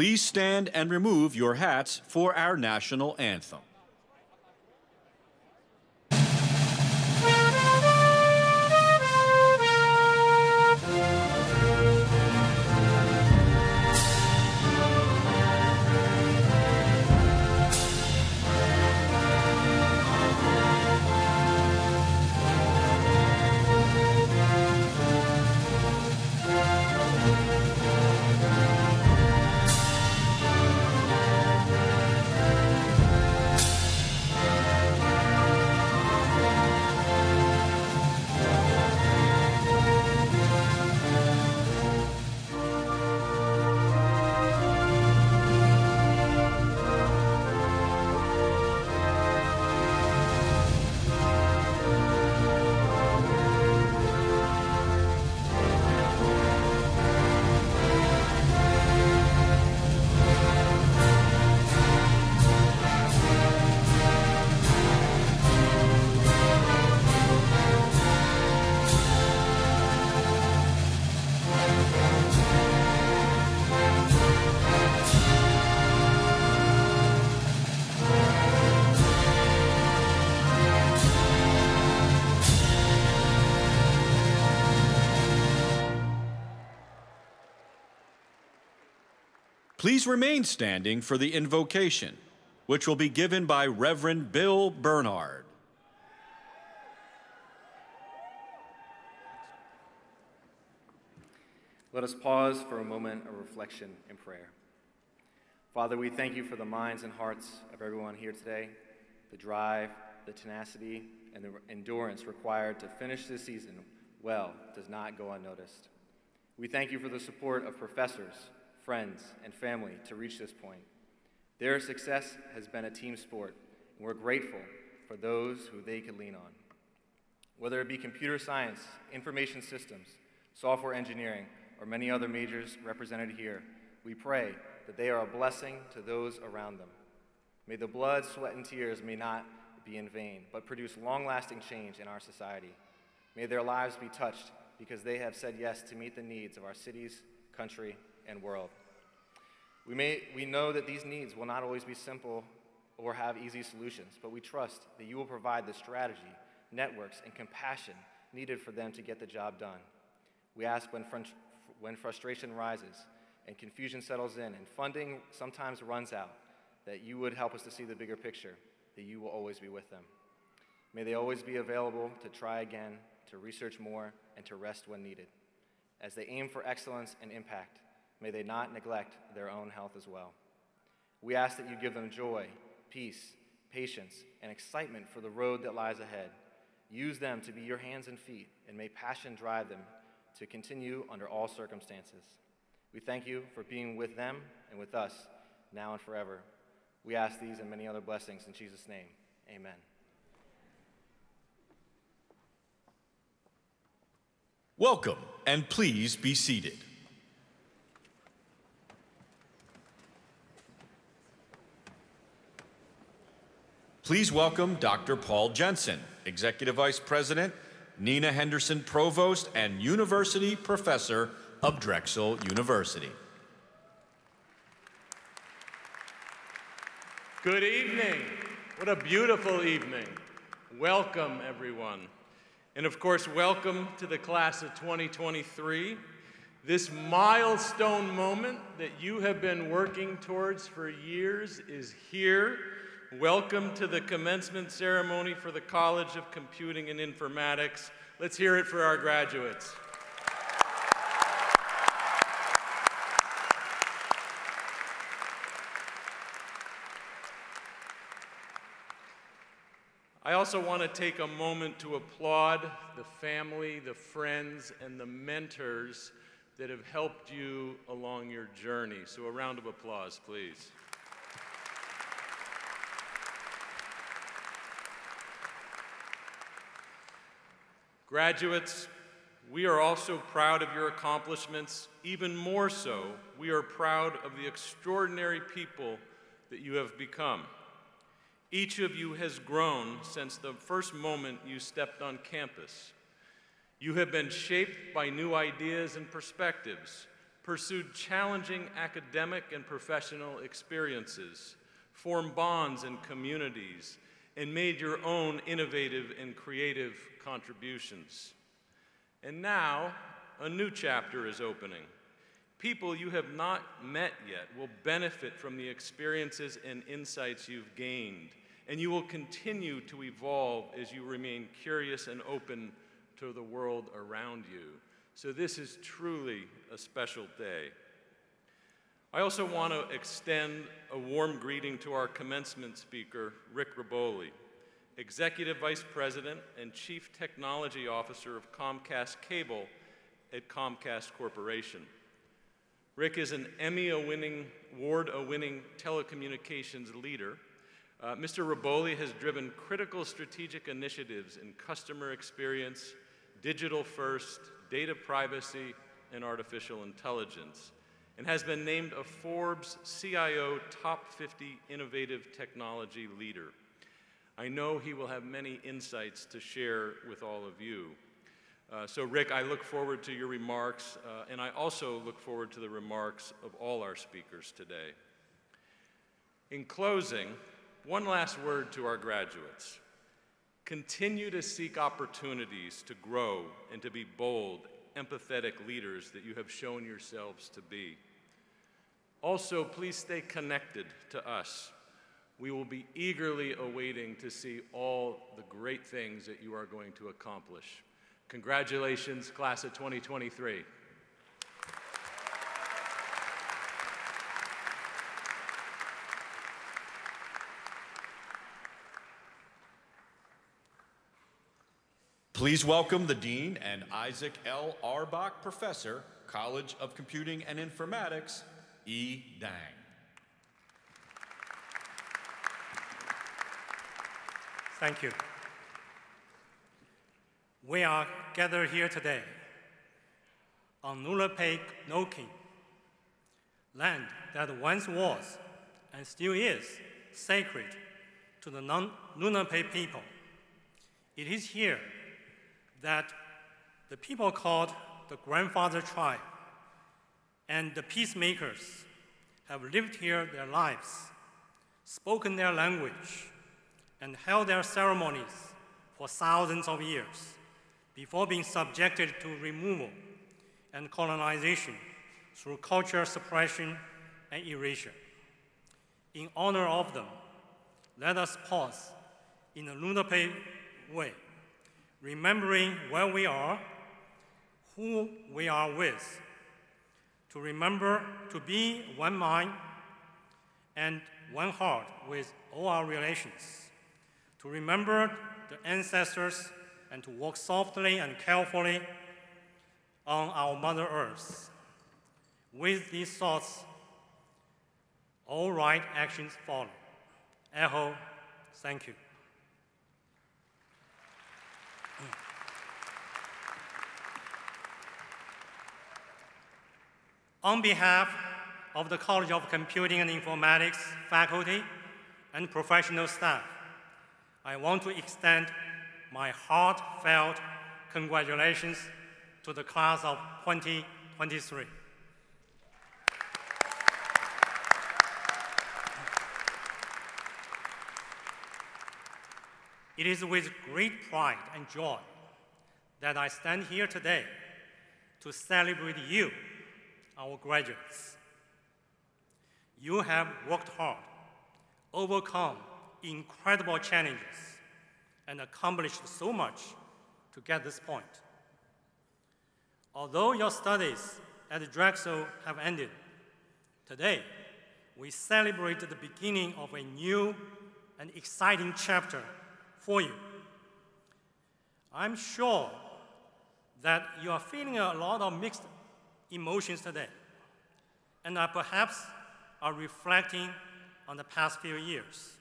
Please stand and remove your hats for our national anthem. Please remain standing for the invocation, which will be given by Reverend Bill Bernard. Let us pause for a moment of reflection and prayer. Father, we thank you for the minds and hearts of everyone here today, the drive, the tenacity, and the endurance required to finish this season well does not go unnoticed. We thank you for the support of professors, friends, and family to reach this point. Their success has been a team sport, and we're grateful for those who they could lean on. Whether it be computer science, information systems, software engineering, or many other majors represented here, we pray that they are a blessing to those around them. May the blood, sweat, and tears may not be in vain, but produce long-lasting change in our society. May their lives be touched because they have said yes to meet the needs of our cities, country, and world. We, may, we know that these needs will not always be simple or have easy solutions, but we trust that you will provide the strategy, networks, and compassion needed for them to get the job done. We ask when, fr- when frustration rises and confusion settles in and funding sometimes runs out, that you would help us to see the bigger picture, that you will always be with them. May they always be available to try again, to research more, and to rest when needed. As they aim for excellence and impact, may they not neglect their own health as well. We ask that you give them joy, peace, patience, and excitement for the road that lies ahead. Use them to be your hands and feet, and may passion drive them to continue under all circumstances. We thank you for being with them and with us now and forever. We ask these and many other blessings in Jesus' name. Amen. Welcome, and please be seated. Please welcome Dr. Paul Jensen, Executive Vice President, Nina Henderson Provost, and University Professor of Drexel University. Good evening. What a beautiful evening. Welcome, everyone. And of course, welcome to the class of 2023. This milestone moment that you have been working towards for years is here Welcome to the commencement ceremony for the College of Computing and Informatics. Let's hear it for our graduates. I also want to take a moment to applaud the family, the friends, and the mentors that have helped you along your journey. So, a round of applause, please. Graduates, we are also proud of your accomplishments. Even more so, we are proud of the extraordinary people that you have become. Each of you has grown since the first moment you stepped on campus. You have been shaped by new ideas and perspectives, pursued challenging academic and professional experiences, formed bonds and communities, and made your own innovative and creative contributions. And now, a new chapter is opening. People you have not met yet will benefit from the experiences and insights you've gained, and you will continue to evolve as you remain curious and open to the world around you. So, this is truly a special day. I also want to extend a warm greeting to our commencement speaker, Rick Rioboli, Executive Vice President and Chief Technology Officer of Comcast Cable at Comcast Corporation. Rick is an Emmy winning, award winning telecommunications leader. Uh, Mr. Rioboli has driven critical strategic initiatives in customer experience, digital first, data privacy, and artificial intelligence, and has been named a Forbes CIO Top 50 Innovative Technology Leader. I know he will have many insights to share with all of you. Uh, so, Rick, I look forward to your remarks, uh, and I also look forward to the remarks of all our speakers today. In closing, one last word to our graduates. Continue to seek opportunities to grow and to be bold, empathetic leaders that you have shown yourselves to be. Also, please stay connected to us. We will be eagerly awaiting to see all the great things that you are going to accomplish. Congratulations, class of 2023. Please welcome the Dean and Isaac L. Auerbach Professor, College of Computing and Informatics, E. Dang. Thank you. We are gathered here today on Nunapay Nokin, land that once was and still is sacred to the Nunapay people. It is here that the people called the grandfather tribe and the peacemakers have lived here their lives, spoken their language, and held their ceremonies for thousands of years before being subjected to removal and colonization through cultural suppression and erasure. In honor of them, let us pause in a Lenape way remembering where we are, who we are with, to remember to be one mind and one heart with all our relations, to remember the ancestors and to walk softly and carefully on our Mother Earth. With these thoughts, all right actions follow. Echo, thank you. On behalf of the College of Computing and Informatics faculty and professional staff, I want to extend my heartfelt congratulations to the class of 2023. It is with great pride and joy that I stand here today to celebrate you our graduates. You have worked hard, overcome incredible challenges, and accomplished so much to get this point. Although your studies at Drexel have ended, today we celebrate the beginning of a new and exciting chapter for you. I'm sure that you are feeling a lot of mixed emotions today, and are perhaps are reflecting on the past few years.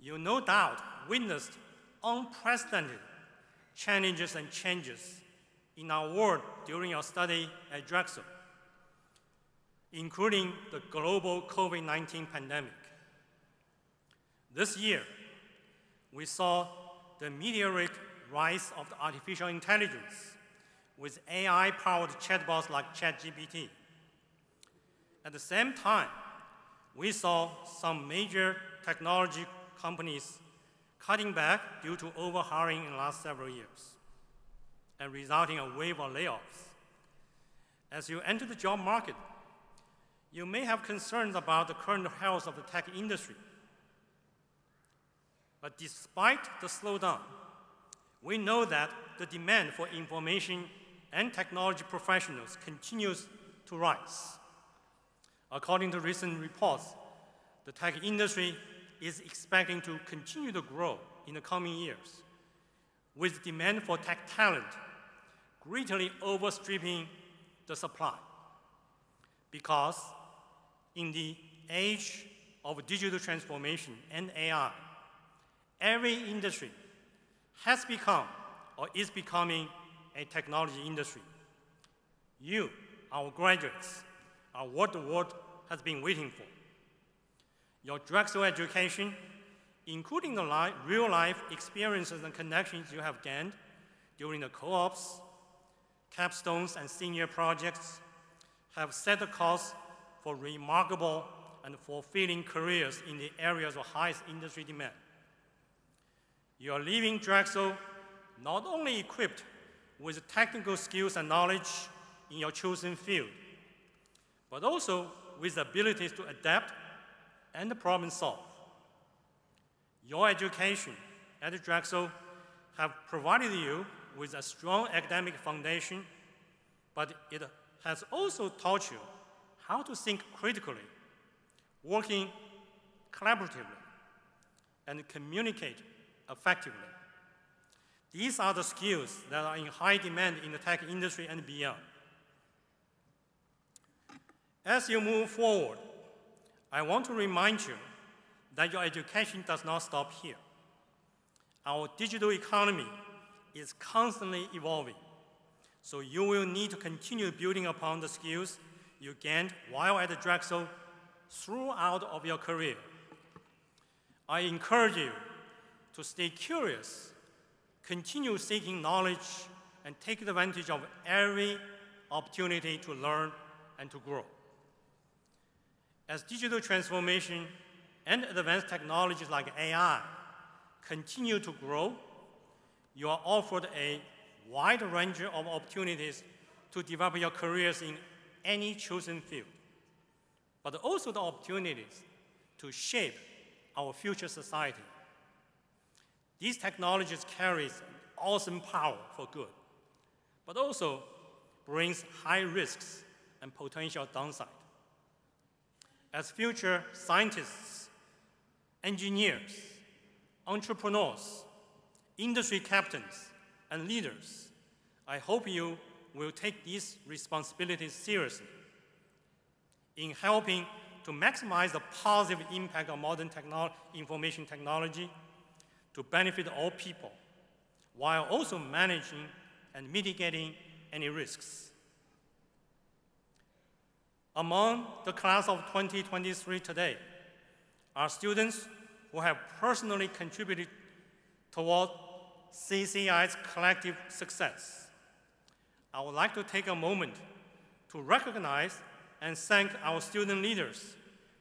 You no doubt witnessed unprecedented challenges and changes in our world during your study at Drexel, including the global COVID-19 pandemic. This year, we saw the meteoric rise of the artificial intelligence with AI-powered chatbots like ChatGPT At the same time, we saw some major technology companies cutting back due to overhiring in the last several years and resulting in a wave of layoffs. As you enter the job market, you may have concerns about the current health of the tech industry. But despite the slowdown, we know that the demand for information and technology professionals continues to rise. According to recent reports, the tech industry is expecting to continue to grow in the coming years, with demand for tech talent greatly overstripping the supply. Because in the age of digital transformation and AI, every industry has become or is becoming a technology industry. You, our graduates, are what the world has been waiting for. Your Drexel education, including the li real-life experiences and connections you have gained during the co-ops, capstones, and senior projects, have set the course for remarkable and fulfilling careers in the areas of highest industry demand. You are leaving Drexel not only equipped with technical skills and knowledge in your chosen field, but also with the abilities to adapt and problem solve. Your education at Drexel have provided you with a strong academic foundation, but it has also taught you how to think critically, working collaboratively, and communicate effectively. These are the skills that are in high demand in the tech industry and beyond. As you move forward, I want to remind you that your education does not stop here. Our digital economy is constantly evolving, so you will need to continue building upon the skills you gained while at Drexel throughout of your career. I encourage you to stay curious, continue seeking knowledge, and take advantage of every opportunity to learn and to grow. As digital transformation and advanced technologies like AI continue to grow, you are offered a wide range of opportunities to develop your careers in any chosen field, but also the opportunities to shape our future society. These technologies carry awesome power for good, but also brings high risks and potential downside. As future scientists, engineers, entrepreneurs, industry captains, and leaders, I hope you will take these responsibilities seriously in helping to maximize the positive impact of modern technolo information technology to benefit all people, while also managing and mitigating any risks. Among the class of 2023 today are students who have personally contributed toward CCI's collective success. I would like to take a moment to recognize and thank our student leaders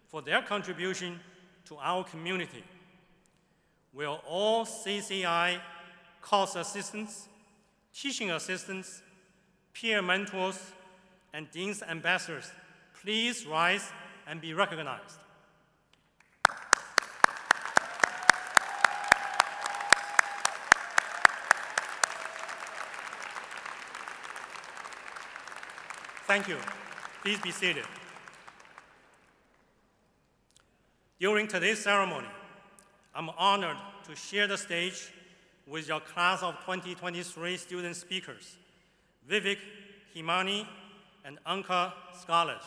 for their contribution to our community. Will all CCI course assistants, teaching assistants, peer mentors, and dean's ambassadors Please rise and be recognized. Thank you. Please be seated. During today's ceremony, I'm honored to share the stage with your class of 2023 student speakers, Vivek Himani and Anka Scarlett.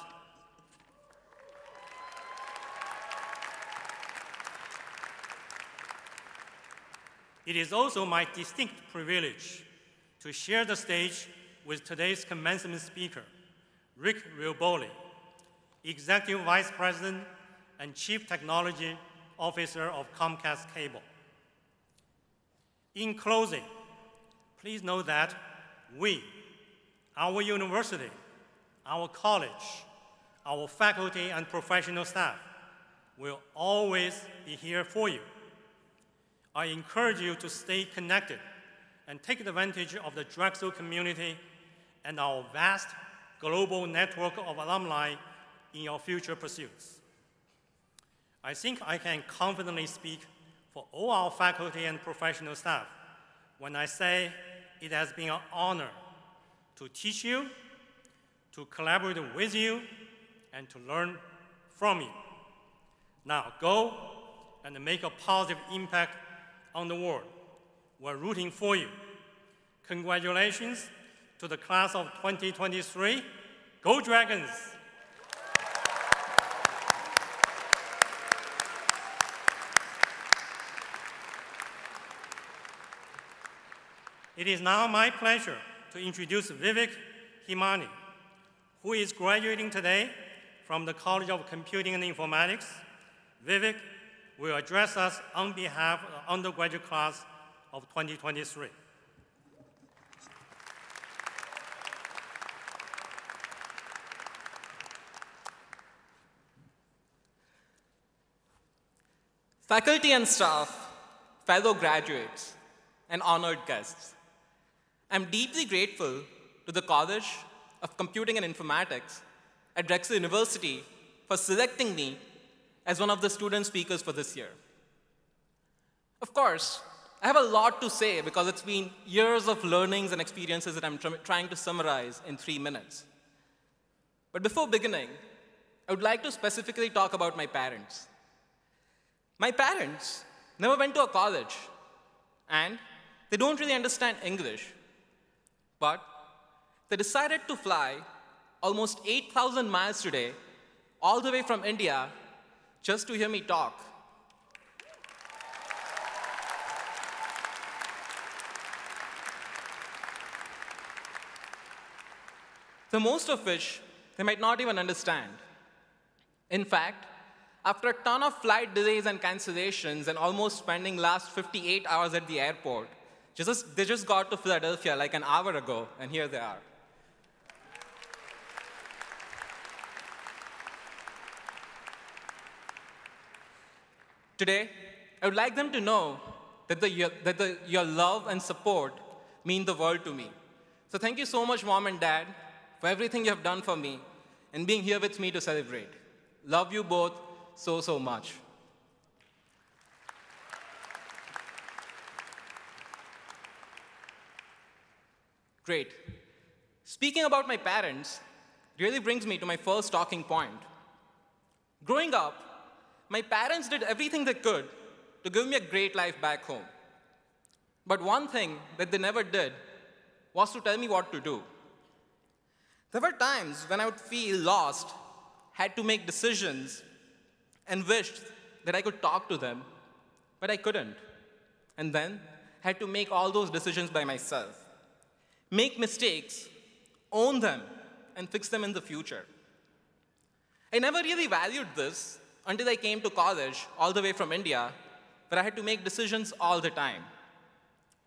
It is also my distinct privilege to share the stage with today's commencement speaker, Rick Rioboli, Executive Vice President and Chief Technology Officer of Comcast Cable. In closing, please know that we, our university, our college, our faculty and professional staff will always be here for you. I encourage you to stay connected and take advantage of the Drexel community and our vast global network of alumni in your future pursuits. I think I can confidently speak for all our faculty and professional staff when I say it has been an honor to teach you, to collaborate with you, and to learn from you. Now go and make a positive impact on the world. We're rooting for you. Congratulations to the class of 2023. Go Dragons! It is now my pleasure to introduce Vivek Himani, who is graduating today from the College of Computing and Informatics. Vivek will address us on behalf of the undergraduate class of 2023. Faculty and staff, fellow graduates, and honored guests, I'm deeply grateful to the College of Computing and Informatics at Drexel University for selecting me as one of the student speakers for this year. Of course, I have a lot to say because it's been years of learnings and experiences that I'm tr trying to summarize in three minutes. But before beginning, I would like to specifically talk about my parents. My parents never went to a college, and they don't really understand English. But they decided to fly almost 8,000 miles today, all the way from India, just to hear me talk. The most of which they might not even understand. In fact, after a ton of flight delays and cancellations and almost spending last 58 hours at the airport, they just got to Philadelphia like an hour ago, and here they are. Today, I would like them to know that, the, that the, your love and support mean the world to me. So thank you so much, Mom and Dad, for everything you have done for me and being here with me to celebrate. Love you both so, so much. Great. Speaking about my parents really brings me to my first talking point. Growing up, my parents did everything they could to give me a great life back home. But one thing that they never did was to tell me what to do. There were times when I would feel lost, had to make decisions, and wished that I could talk to them, but I couldn't. And then had to make all those decisions by myself. Make mistakes, own them, and fix them in the future. I never really valued this until I came to college, all the way from India, where I had to make decisions all the time.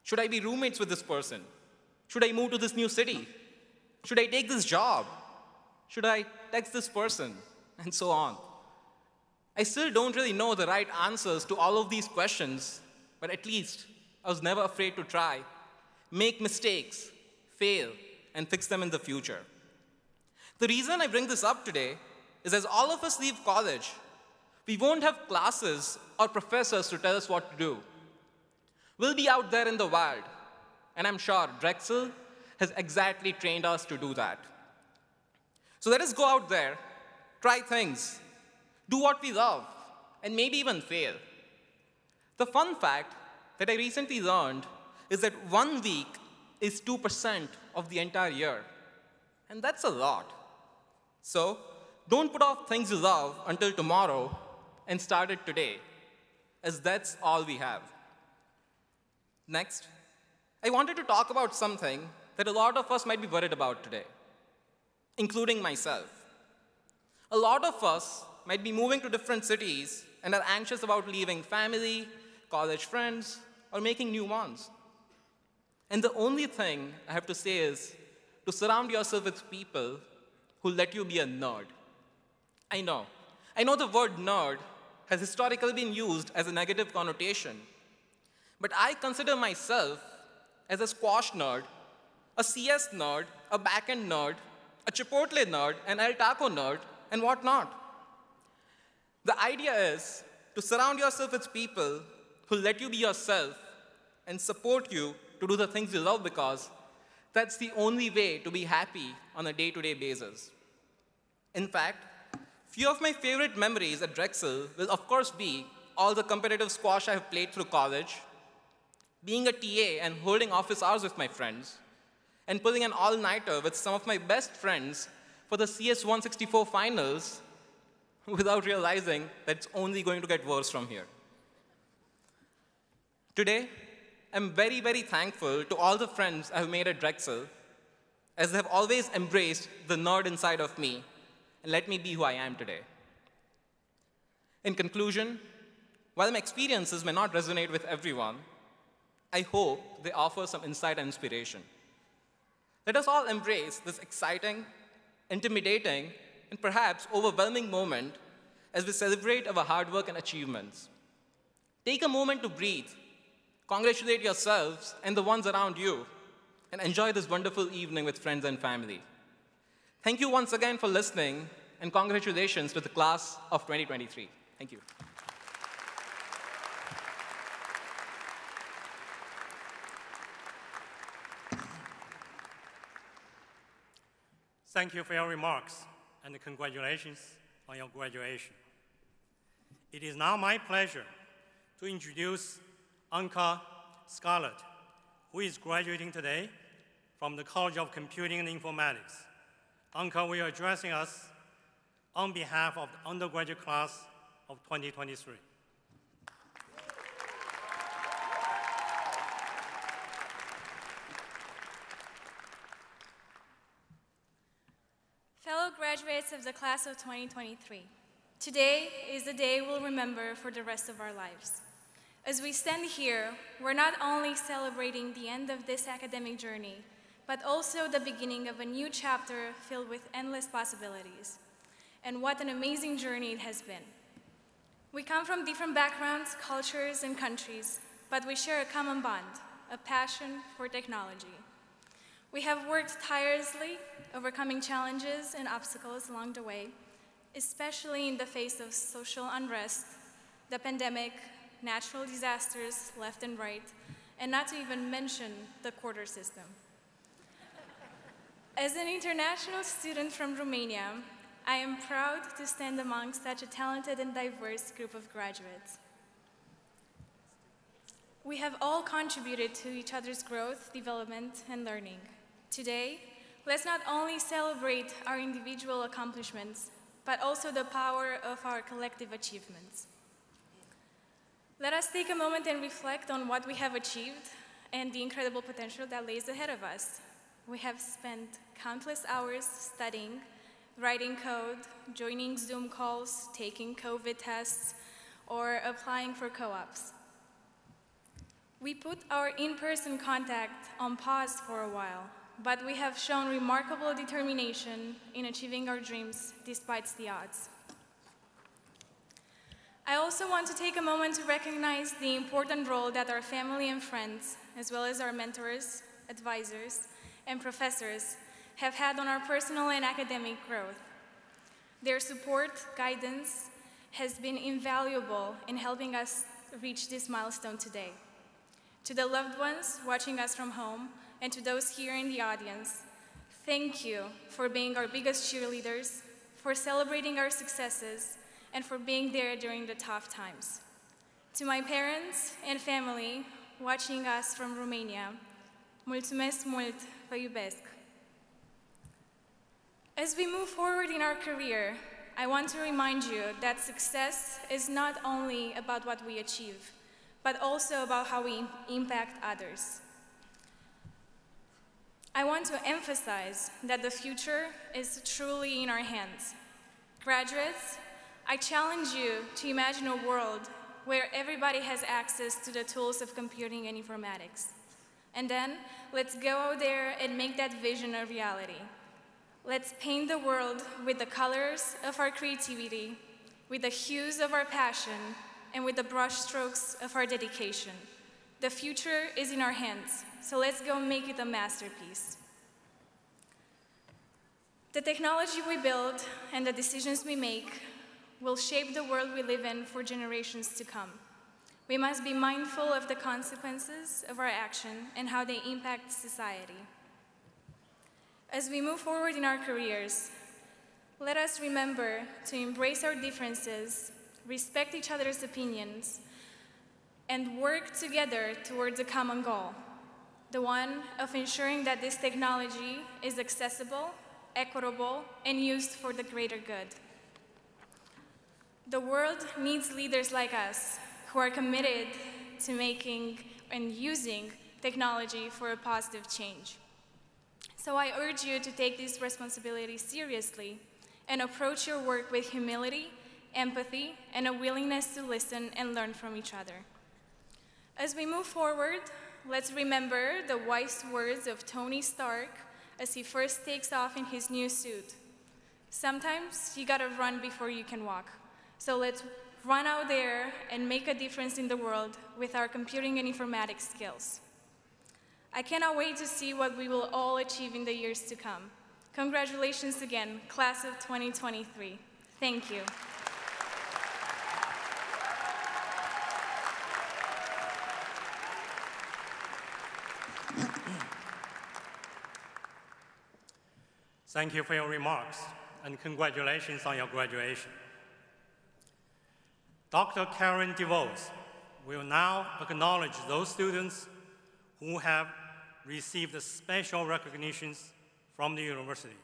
Should I be roommates with this person? Should I move to this new city? Should I take this job? Should I text this person? And so on. I still don't really know the right answers to all of these questions, but at least I was never afraid to try, make mistakes, fail, and fix them in the future. The reason I bring this up today is as all of us leave college, we won't have classes or professors to tell us what to do. We'll be out there in the wild, and I'm sure Drexel has exactly trained us to do that. So let us go out there, try things, do what we love, and maybe even fail. The fun fact that I recently learned is that one week is 2% of the entire year. And that's a lot. So don't put off things you love until tomorrow and start it today, as that's all we have. Next, I wanted to talk about something that a lot of us might be worried about today, including myself. A lot of us might be moving to different cities and are anxious about leaving family, college friends, or making new ones. And the only thing I have to say is to surround yourself with people who let you be a nerd. I know. I know the word nerd has historically been used as a negative connotation, but I consider myself as a squash nerd, a CS nerd, a backend nerd, a Chipotle nerd, an El Taco nerd, and whatnot. The idea is to surround yourself with people who let you be yourself and support you to do the things you love because that's the only way to be happy on a day to day basis. In fact, few of my favorite memories at Drexel will, of course, be all the competitive squash I have played through college, being a TA and holding office hours with my friends, and pulling an all nighter with some of my best friends for the CS 164 finals without realizing that it's only going to get worse from here. Today, I'm very, very thankful to all the friends I've made at Drexel, as they have always embraced the nerd inside of me and let me be who I am today. In conclusion, while my experiences may not resonate with everyone, I hope they offer some insight and inspiration. Let us all embrace this exciting, intimidating, and perhaps overwhelming moment as we celebrate our hard work and achievements. Take a moment to breathe, congratulate yourselves and the ones around you, and enjoy this wonderful evening with friends and family. Thank you once again for listening, and congratulations to the class of 2023. Thank you. Thank you for your remarks and congratulations on your graduation. It is now my pleasure to introduce Anka Scarlett, who is graduating today from the College of Computing and Informatics. Anka will be addressing us on behalf of the undergraduate class of 2023. Fellow graduates of the class of 2023, today is the day we'll remember for the rest of our lives. As we stand here, we're not only celebrating the end of this academic journey, but also the beginning of a new chapter filled with endless possibilities. And what an amazing journey it has been. We come from different backgrounds, cultures, and countries, but we share a common bond, a passion for technology. We have worked tirelessly, overcoming challenges and obstacles along the way, especially in the face of social unrest, the pandemic, natural disasters left and right, and not to even mention the quarter system. As an international student from Romania, I am proud to stand among such a talented and diverse group of graduates. We have all contributed to each other's growth, development, and learning. Today, let's not only celebrate our individual accomplishments, but also the power of our collective achievements. Let us take a moment and reflect on what we have achieved and the incredible potential that lays ahead of us. We have spent countless hours studying, writing code, joining Zoom calls, taking COVID tests, or applying for co-ops. We put our in-person contact on pause for a while but we have shown remarkable determination in achieving our dreams despite the odds. I also want to take a moment to recognize the important role that our family and friends, as well as our mentors, advisors, and professors have had on our personal and academic growth. Their support, guidance, has been invaluable in helping us reach this milestone today. To the loved ones watching us from home, and to those here in the audience, thank you for being our biggest cheerleaders, for celebrating our successes, and for being there during the tough times. To my parents and family watching us from Romania, mulțumesc mult, vă iubesc. As we move forward in our career, I want to remind you that success is not only about what we achieve, but also about how we impact others. I want to emphasize that the future is truly in our hands. Graduates, I challenge you to imagine a world where everybody has access to the tools of computing and informatics. And then, let's go out there and make that vision a reality. Let's paint the world with the colors of our creativity, with the hues of our passion, and with the brushstrokes of our dedication. The future is in our hands, so let's go make it a masterpiece. The technology we build and the decisions we make will shape the world we live in for generations to come. We must be mindful of the consequences of our action and how they impact society. As we move forward in our careers, let us remember to embrace our differences, respect each other's opinions, and work together towards a common goal, the one of ensuring that this technology is accessible equitable, and used for the greater good. The world needs leaders like us who are committed to making and using technology for a positive change. So I urge you to take this responsibility seriously and approach your work with humility, empathy, and a willingness to listen and learn from each other. As we move forward, let's remember the wise words of Tony Stark as he first takes off in his new suit. Sometimes you gotta run before you can walk. So let's run out there and make a difference in the world with our computing and informatics skills. I cannot wait to see what we will all achieve in the years to come. Congratulations again, class of 2023. Thank you. Thank you for your remarks, and congratulations on your graduation. Dr. Karen DeVos will now acknowledge those students who have received special recognitions from the university.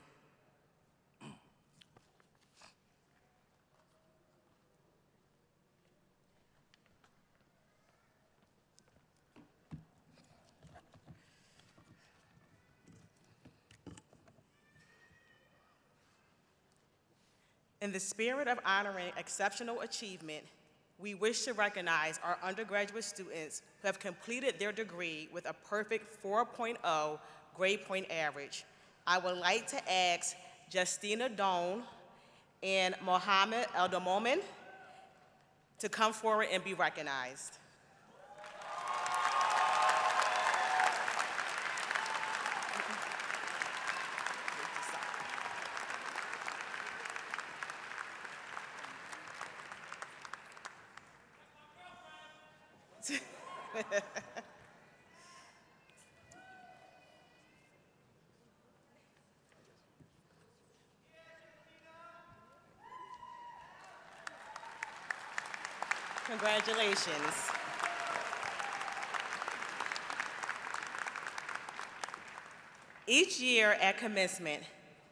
In the spirit of honoring exceptional achievement, we wish to recognize our undergraduate students who have completed their degree with a perfect 4.0 grade point average. I would like to ask Justina Doan and Mohammed Eldamomen to come forward and be recognized. Congratulations. Each year at commencement,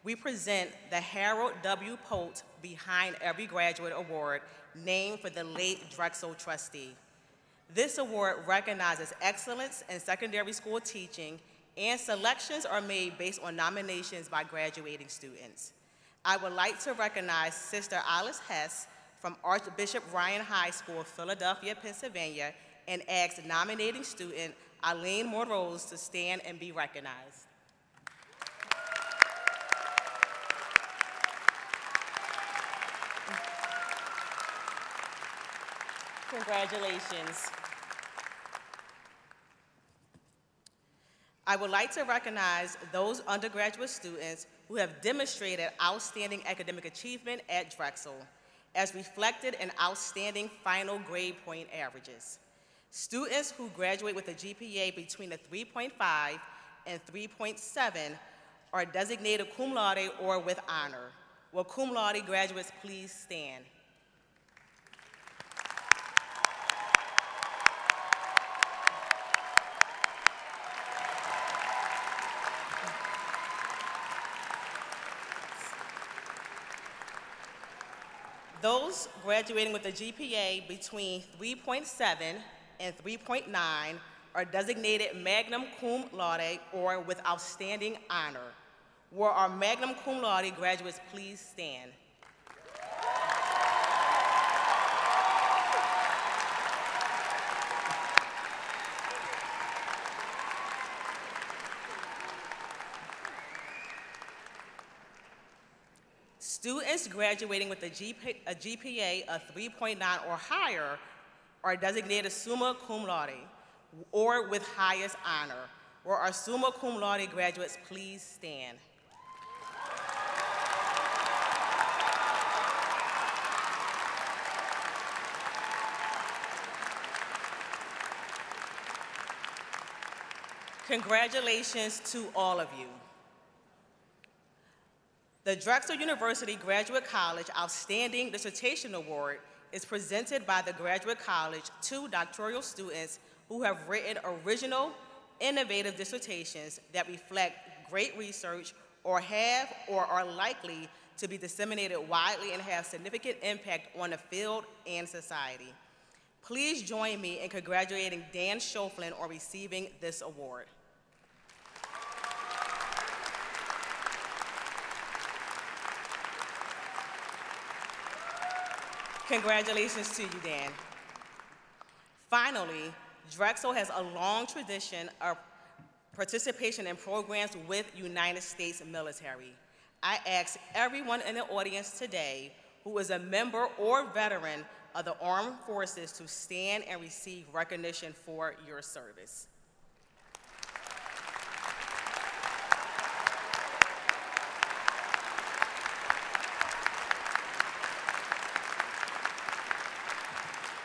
we present the Harold W. Pote Behind Every Graduate Award named for the late Drexel trustee. This award recognizes excellence in secondary school teaching and selections are made based on nominations by graduating students. I would like to recognize Sister Alice Hess from Archbishop Ryan High School, Philadelphia, Pennsylvania, and ask nominating student Eileen Morose to stand and be recognized. Congratulations. I would like to recognize those undergraduate students who have demonstrated outstanding academic achievement at Drexel, as reflected in outstanding final grade point averages. Students who graduate with a GPA between a 3.5 and 3.7 are designated cum laude or with honor. Will cum laude graduates please stand? Those graduating with a GPA between 3.7 and 3.9 are designated magna cum laude or with outstanding honor. Will our magna cum laude graduates please stand? Students graduating with a, GP, a GPA of 3.9 or higher are designated summa cum laude or with highest honor. Will our summa cum laude graduates please stand? Congratulations to all of you. The Drexel University Graduate College Outstanding Dissertation Award is presented by the Graduate College to doctoral students who have written original, innovative dissertations that reflect great research or have or are likely to be disseminated widely and have significant impact on the field and society. Please join me in congratulating Dan Schoflin on receiving this award. Congratulations to you, Dan. Finally, Drexel has a long tradition of participation in programs with United States military. I ask everyone in the audience today who is a member or veteran of the armed forces to stand and receive recognition for your service.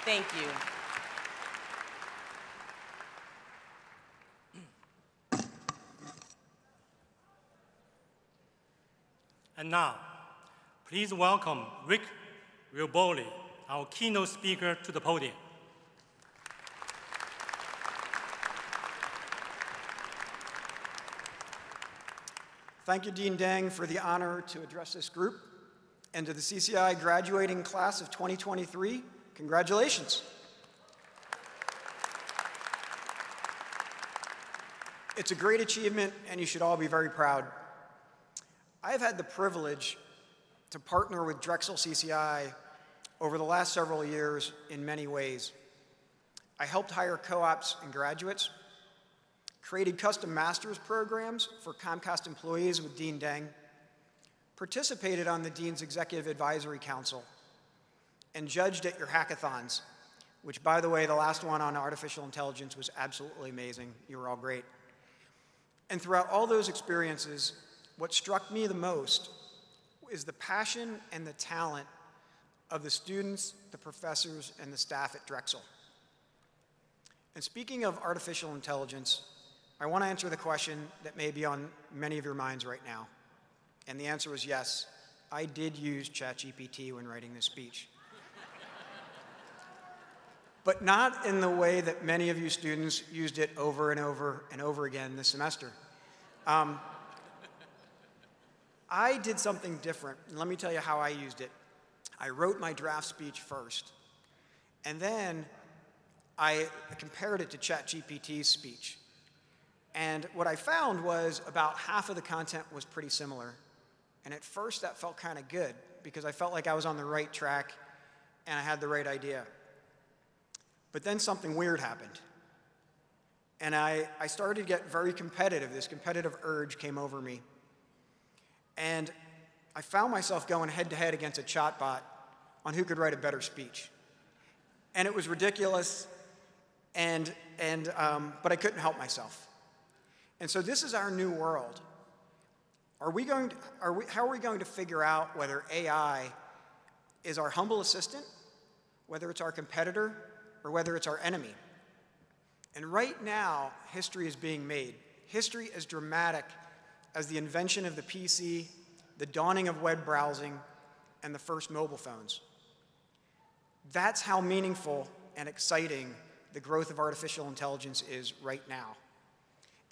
Thank you. And now, please welcome Rick Rioboli, our keynote speaker, to the podium. Thank you, Dean Deng, for the honor to address this group. And to the CCI graduating class of 2023, Congratulations. It's a great achievement, and you should all be very proud. I've had the privilege to partner with Drexel CCI over the last several years in many ways. I helped hire co-ops and graduates, created custom master's programs for Comcast employees with Dean Deng, participated on the Dean's Executive Advisory Council, and judged at your hackathons, which, by the way, the last one on artificial intelligence was absolutely amazing. You were all great. And throughout all those experiences, what struck me the most is the passion and the talent of the students, the professors, and the staff at Drexel. And speaking of artificial intelligence, I want to answer the question that may be on many of your minds right now. And the answer was yes, I did use ChatGPT when writing this speech but not in the way that many of you students used it over and over and over again this semester. Um, I did something different, and let me tell you how I used it. I wrote my draft speech first, and then I compared it to ChatGPT's speech. And what I found was about half of the content was pretty similar. And at first, that felt kind of good because I felt like I was on the right track and I had the right idea. But then something weird happened. And I, I started to get very competitive. This competitive urge came over me. And I found myself going head to head against a chatbot on who could write a better speech. And it was ridiculous, and, and, um, but I couldn't help myself. And so this is our new world. Are we going to, are we, how are we going to figure out whether AI is our humble assistant, whether it's our competitor, or whether it's our enemy. And right now, history is being made. History as dramatic as the invention of the PC, the dawning of web browsing, and the first mobile phones. That's how meaningful and exciting the growth of artificial intelligence is right now.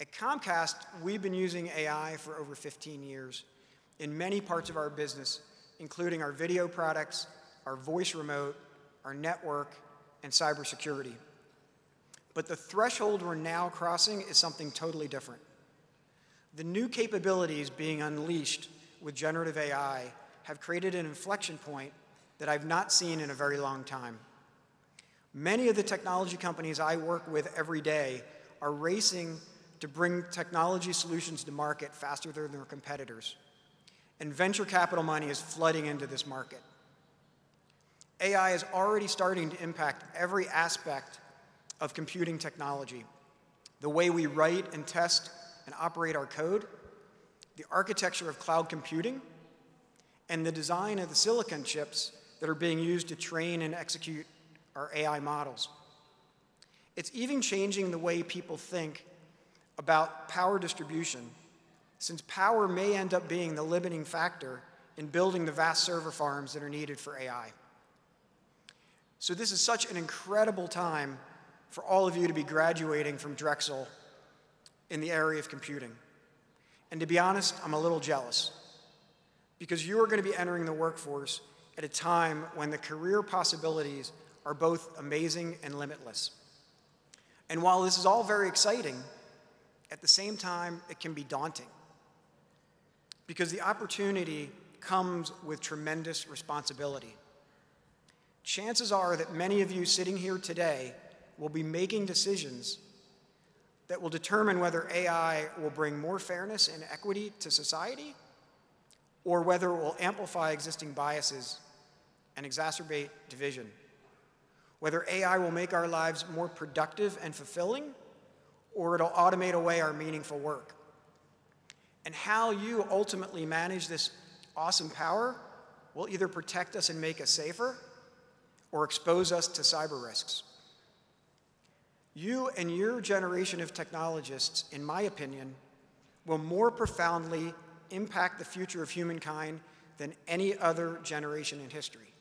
At Comcast, we've been using AI for over 15 years in many parts of our business, including our video products, our voice remote, our network, and cybersecurity. But the threshold we're now crossing is something totally different. The new capabilities being unleashed with generative AI have created an inflection point that I've not seen in a very long time. Many of the technology companies I work with every day are racing to bring technology solutions to market faster than their competitors. and venture capital money is flooding into this market. AI is already starting to impact every aspect of computing technology the way we write and test and operate our code, the architecture of cloud computing, and the design of the silicon chips that are being used to train and execute our AI models. It's even changing the way people think about power distribution, since power may end up being the limiting factor in building the vast server farms that are needed for AI. So, this is such an incredible time for all of you to be graduating from Drexel in the area of computing. And to be honest, I'm a little jealous because you are going to be entering the workforce at a time when the career possibilities are both amazing and limitless. And while this is all very exciting, at the same time, it can be daunting because the opportunity comes with tremendous responsibility. Chances are that many of you sitting here today will be making decisions that will determine whether AI will bring more fairness and equity to society or whether it will amplify existing biases and exacerbate division whether AI will make our lives more productive and fulfilling, or it'll automate away our meaningful work. And how you ultimately manage this awesome power will either protect us and make us safer or expose us to cyber risks. You and your generation of technologists, in my opinion, will more profoundly impact the future of humankind than any other generation in history.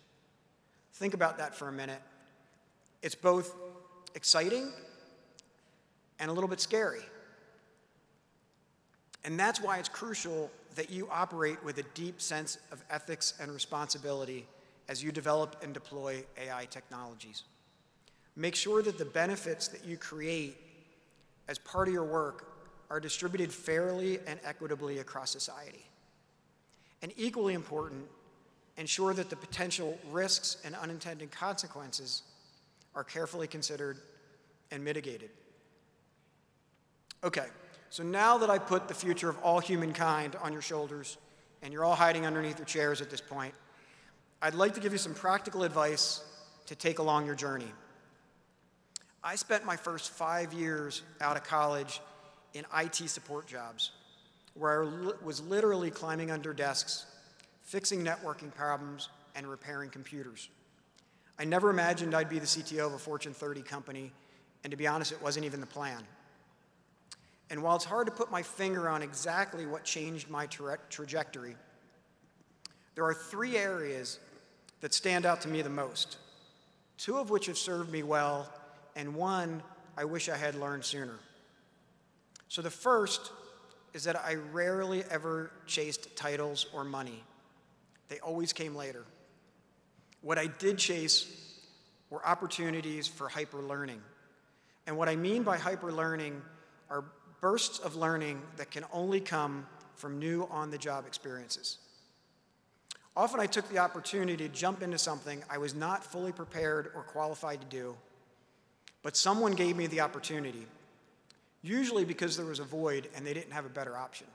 Think about that for a minute it's both exciting and a little bit scary. And that's why it's crucial that you operate with a deep sense of ethics and responsibility as you develop and deploy AI technologies. Make sure that the benefits that you create as part of your work are distributed fairly and equitably across society. And equally important, ensure that the potential risks and unintended consequences are carefully considered and mitigated. Okay, so now that I put the future of all humankind on your shoulders, and you're all hiding underneath your chairs at this point, I'd like to give you some practical advice to take along your journey. I spent my first five years out of college in IT support jobs, where I was literally climbing under desks, fixing networking problems, and repairing computers. I never imagined I'd be the CTO of a Fortune 30 company, and to be honest, it wasn't even the plan. And while it's hard to put my finger on exactly what changed my tra trajectory, there are three areas that stand out to me the most, two of which have served me well, and one I wish I had learned sooner. So the first is that I rarely ever chased titles or money. They always came later. What I did chase were opportunities for hyper learning. And what I mean by hyper learning are bursts of learning that can only come from new on the job experiences. Often I took the opportunity to jump into something I was not fully prepared or qualified to do, but someone gave me the opportunity, usually because there was a void and they didn't have a better option.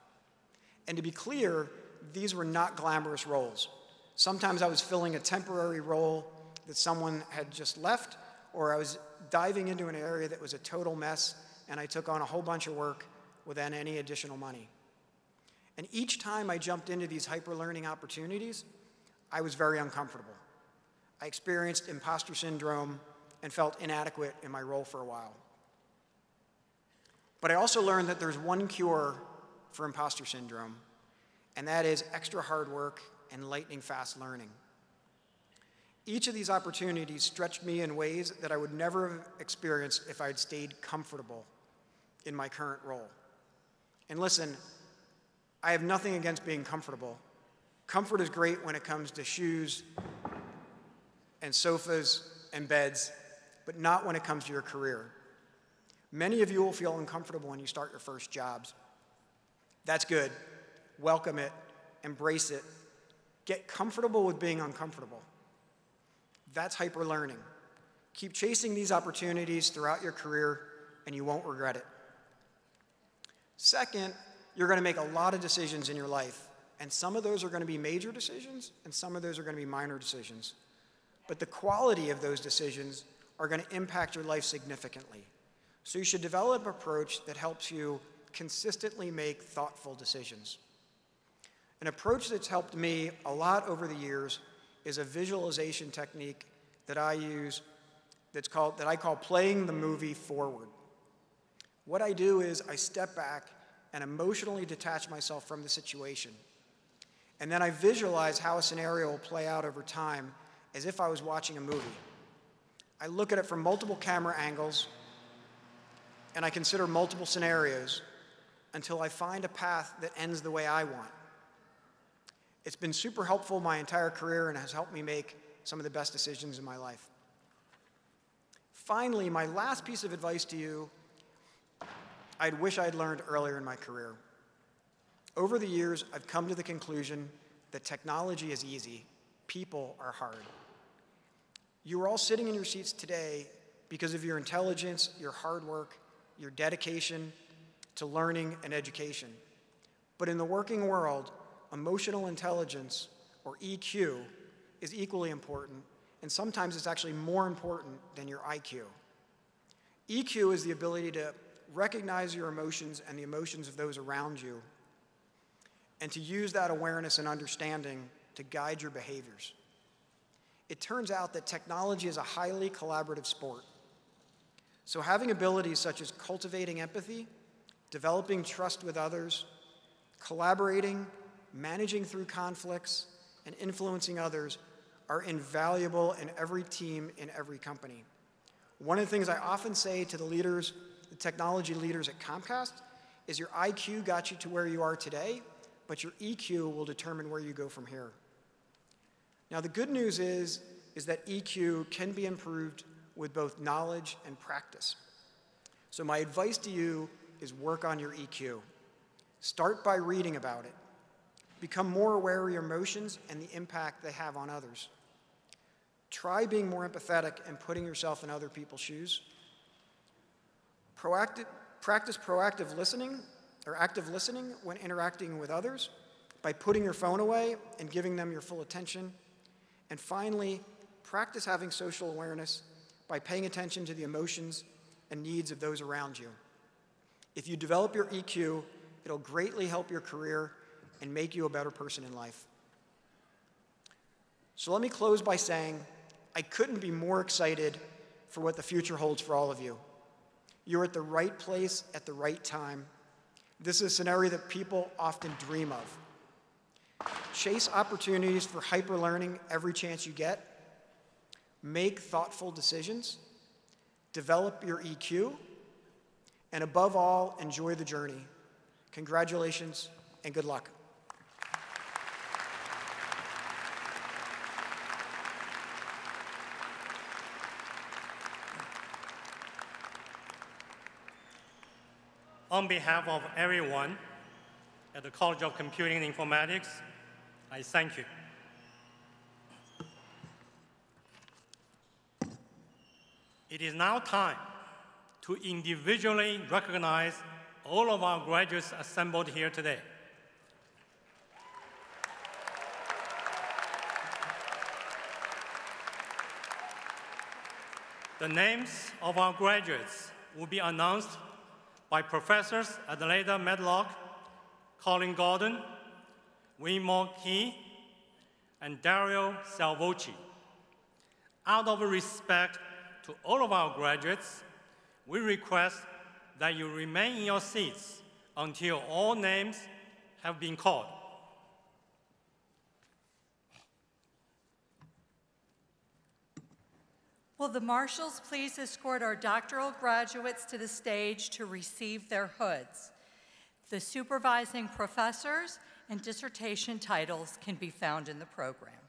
And to be clear, these were not glamorous roles. Sometimes I was filling a temporary role that someone had just left, or I was diving into an area that was a total mess, and I took on a whole bunch of work without any additional money. And each time I jumped into these hyper learning opportunities, I was very uncomfortable. I experienced imposter syndrome and felt inadequate in my role for a while. But I also learned that there's one cure for imposter syndrome, and that is extra hard work and lightning fast learning. Each of these opportunities stretched me in ways that I would never have experienced if I had stayed comfortable in my current role. And listen, I have nothing against being comfortable. Comfort is great when it comes to shoes and sofas and beds, but not when it comes to your career. Many of you will feel uncomfortable when you start your first jobs. That's good. Welcome it, embrace it, Get comfortable with being uncomfortable. That's hyper learning. Keep chasing these opportunities throughout your career, and you won't regret it. Second, you're going to make a lot of decisions in your life, And some of those are going to be major decisions, and some of those are going to be minor decisions. But the quality of those decisions are going to impact your life significantly. So you should develop an approach that helps you consistently make thoughtful decisions. An approach that's helped me a lot over the years is a visualization technique that I use that's called that I call playing the movie forward. What I do is I step back and emotionally detach myself from the situation. And then I visualize how a scenario will play out over time as if I was watching a movie. I look at it from multiple camera angles and I consider multiple scenarios until I find a path that ends the way I want. It's been super helpful my entire career and has helped me make some of the best decisions in my life. Finally, my last piece of advice to you I'd wish I'd learned earlier in my career. Over the years, I've come to the conclusion that technology is easy, people are hard. You are all sitting in your seats today because of your intelligence, your hard work, your dedication to learning and education. But in the working world, emotional intelligence, or EQ, is equally important, and sometimes it's actually more important than your IQ. EQ is the ability to recognize your emotions and the emotions of those around you, and to use that awareness and understanding to guide your behaviors. It turns out that technology is a highly collaborative sport. So, having abilities such as cultivating empathy, developing trust with others, collaborating, managing through conflicts, and influencing others are invaluable in every team, in every company. One of the things I often say to the leaders, the technology leaders at Comcast, is your IQ got you to where you are today, but your EQ will determine where you go from here. Now, the good news is, is that EQ can be improved with both knowledge and practice. So, my advice to you is work on your EQ. Start by reading about it. Become more aware of your emotions and the impact they have on others. Try being more empathetic and putting yourself in other people's shoes. Proactive, practice proactive listening or active listening when interacting with others by putting your phone away and giving them your full attention and finally, practice having social awareness by paying attention to the emotions and needs of those around you. If you develop your EQ, it'll greatly help your career and make you a better person in life. So let me close by saying I couldn't be more excited for what the future holds for all of you. You're at the right place at the right time. This is a scenario that people often dream of. Chase opportunities for hyperlearning every chance you get. Make thoughtful decisions. Develop your EQ. And above all, enjoy the journey. Congratulations and good luck. On behalf of everyone at the College of Computing and Informatics, I thank you. It is now time to individually recognize all of our graduates assembled here today. The names of our graduates will be announced by Professors Adelaida Medlock, Colin Gordon, Winmore Key, and Dario Salvucci. Out of respect to all of our graduates, we request that you remain in your seats until all names have been called. Will the marshals please escort our doctoral graduates to the stage to receive their hoods? The supervising professors and dissertation titles can be found in the program.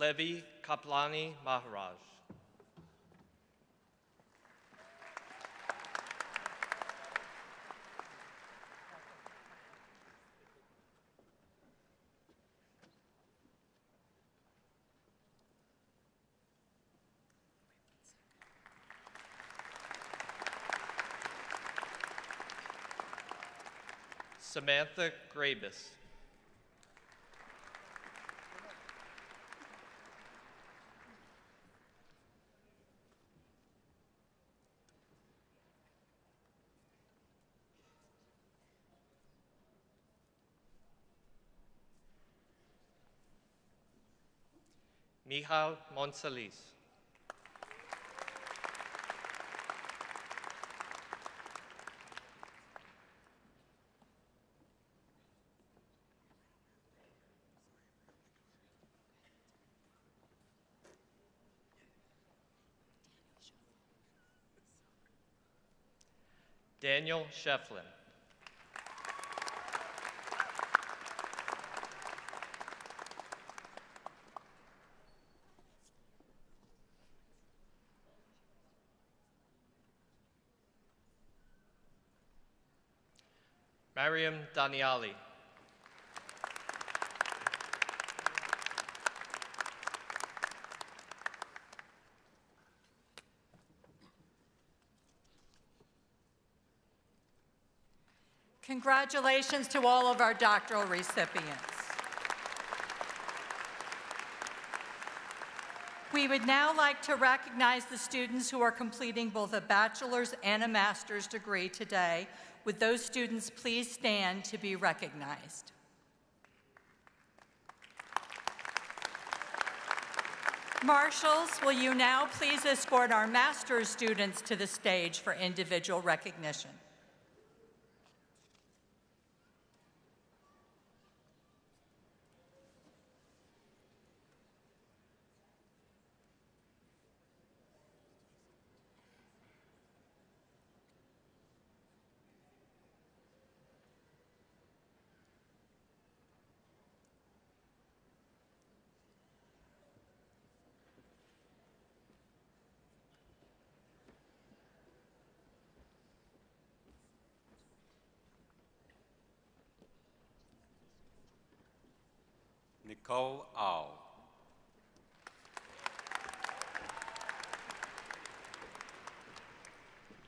Levi Kaplani Maharaj. Samantha Grabus. Michal Monsalis. Daniel Shefflin. Mariam Daniali. Congratulations to all of our doctoral recipients. We would now like to recognize the students who are completing both a bachelor's and a master's degree today. Would those students please stand to be recognized? Marshals, will you now please escort our master's students to the stage for individual recognition? Nicole Au.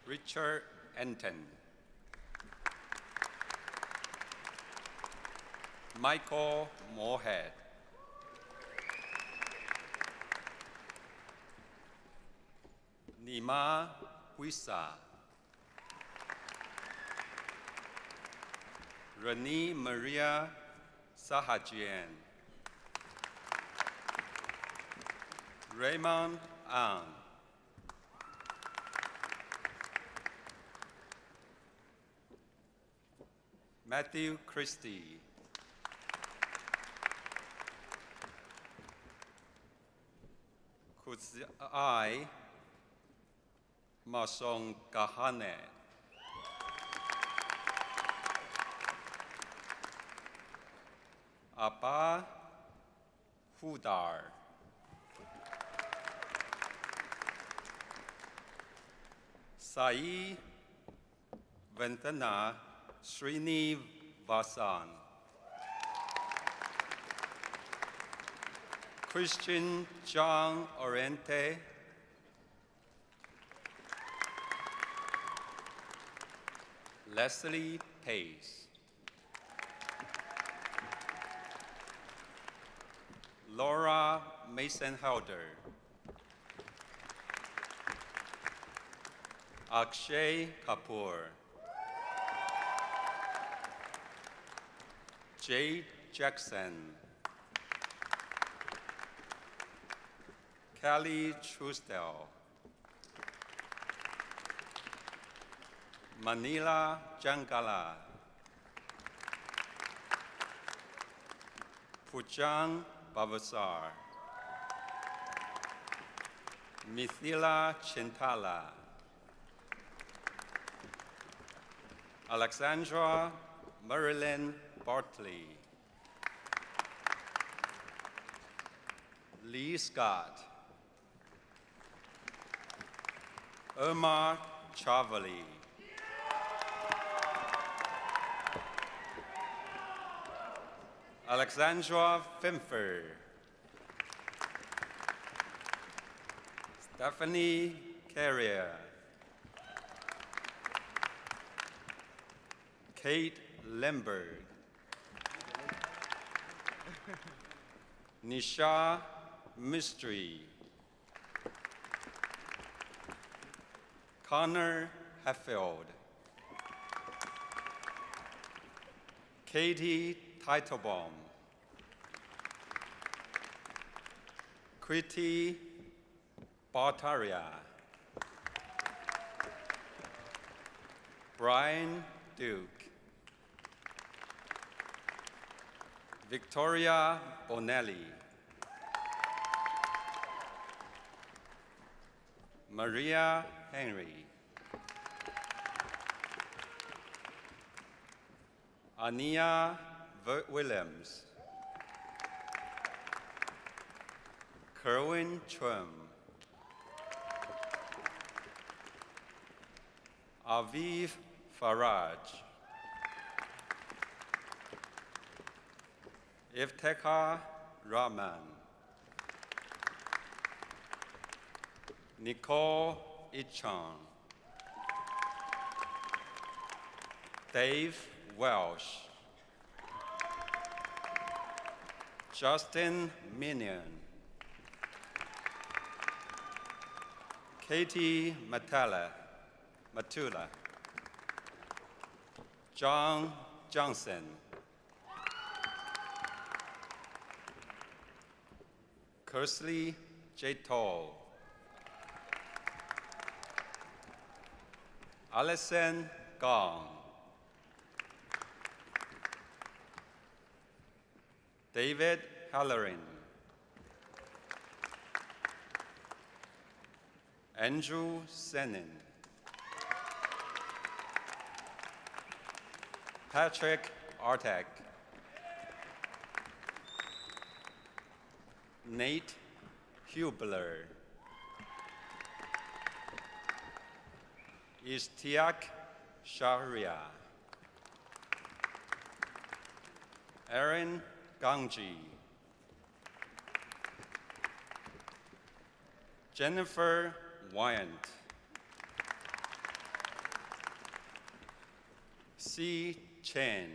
Richard Anton. Michael Moorhead. Nima Huisa. Rene Maria Sahajian. Raymond Ang. Matthew Christie. Kuzai Masong Kahane. Abba Hudar. Sai Vandana Srinivasan. Christian John Oriente. Leslie Pace. Laura Mason Akshay Kapoor. Jade Jackson. Kelly Trusdell. Manila Jangala. Pujang Bavasar. Mithila Chintala. Alexandra Marilyn Bartley. Lee Scott, Irma Chavalli, Alexandra Finfer, Stephanie Carrier, Kate Lemberg, Nisha Mystery, Connor Heffield, Katie Teitelbaum, Kriti Bartaria, Brian Duke, Victoria Bonelli, Maria Henry, Ania Williams, Kerwin Trum, Aviv Faraj, Iftekhar Rahman, Nicole Ichon, Dave Welsh, Justin Minion, Katie Matala, Matula, John Johnson, Kersley J. Toll, Alison Gong, David Halloran, Andrew Senin, Patrick Artek, Nate Hubler, Istiak Sharia, Aaron Gangji, Jennifer Wyant, C. Chen,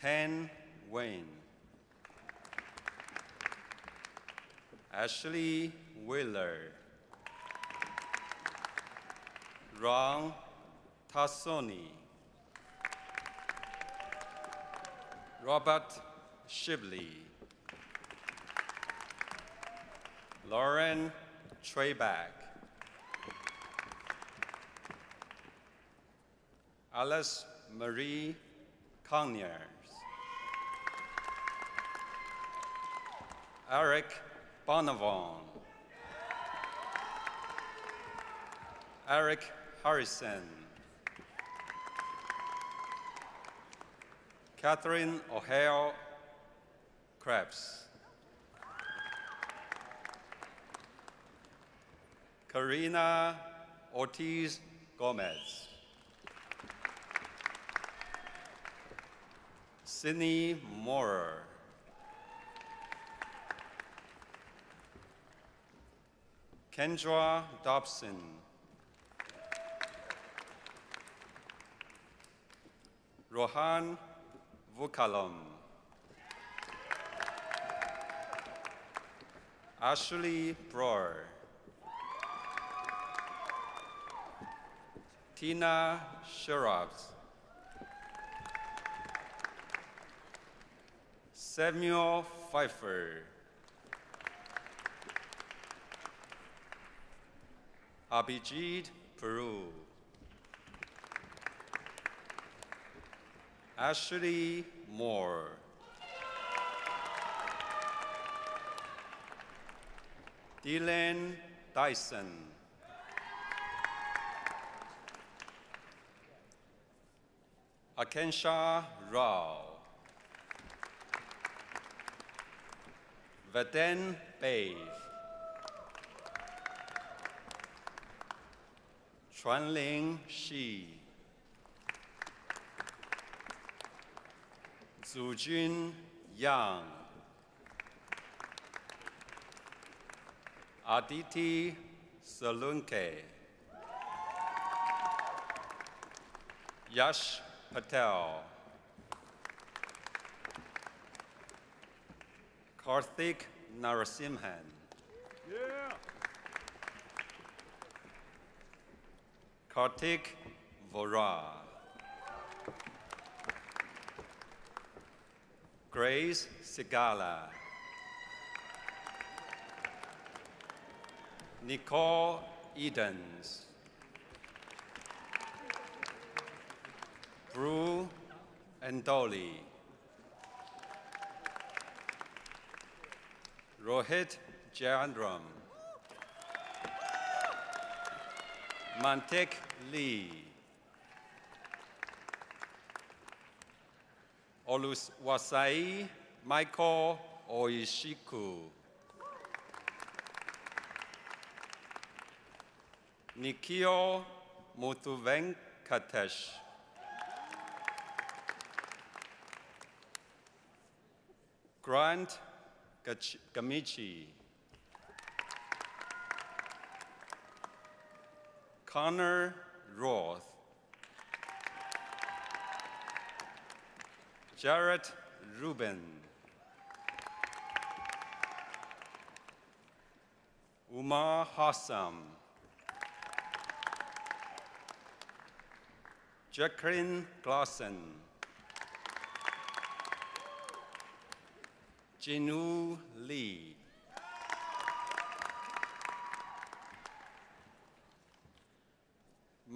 Tan Wayne, Ashley Wheeler, Ron Tassoni, Robert Shibley, Lauren Treyback, Alice Marie Conyers, Eric Bonavon, Eric Harrison, Catherine O'Hare Krebs, Karina Ortiz Gomez, Sydney Moorer, Kendra Dobson, Rohan Vukalom, Ashley Broer, Tina Sherabs, Samuel Pfeiffer, Abhijit Peru, Ashley Moore, Dylan Dyson, Akensha Rao, Vaden Bei. Chuanling Shi. Zujun Yang. Aditi Salunke. Yash Patel. Karthik Narasimhan. Kartik Vora. Grace Sigala. Nicole Edens. Brew and Dolly. Rohit Jayandram. Mantik Lee. Oluswasai Michael Oishiku. Nikio Muthuvenkatesh. Grant Gamichi. Connor Roth. Jarrett Rubin. Umar Hassam. Jacqueline Glassen. Jinu Lee.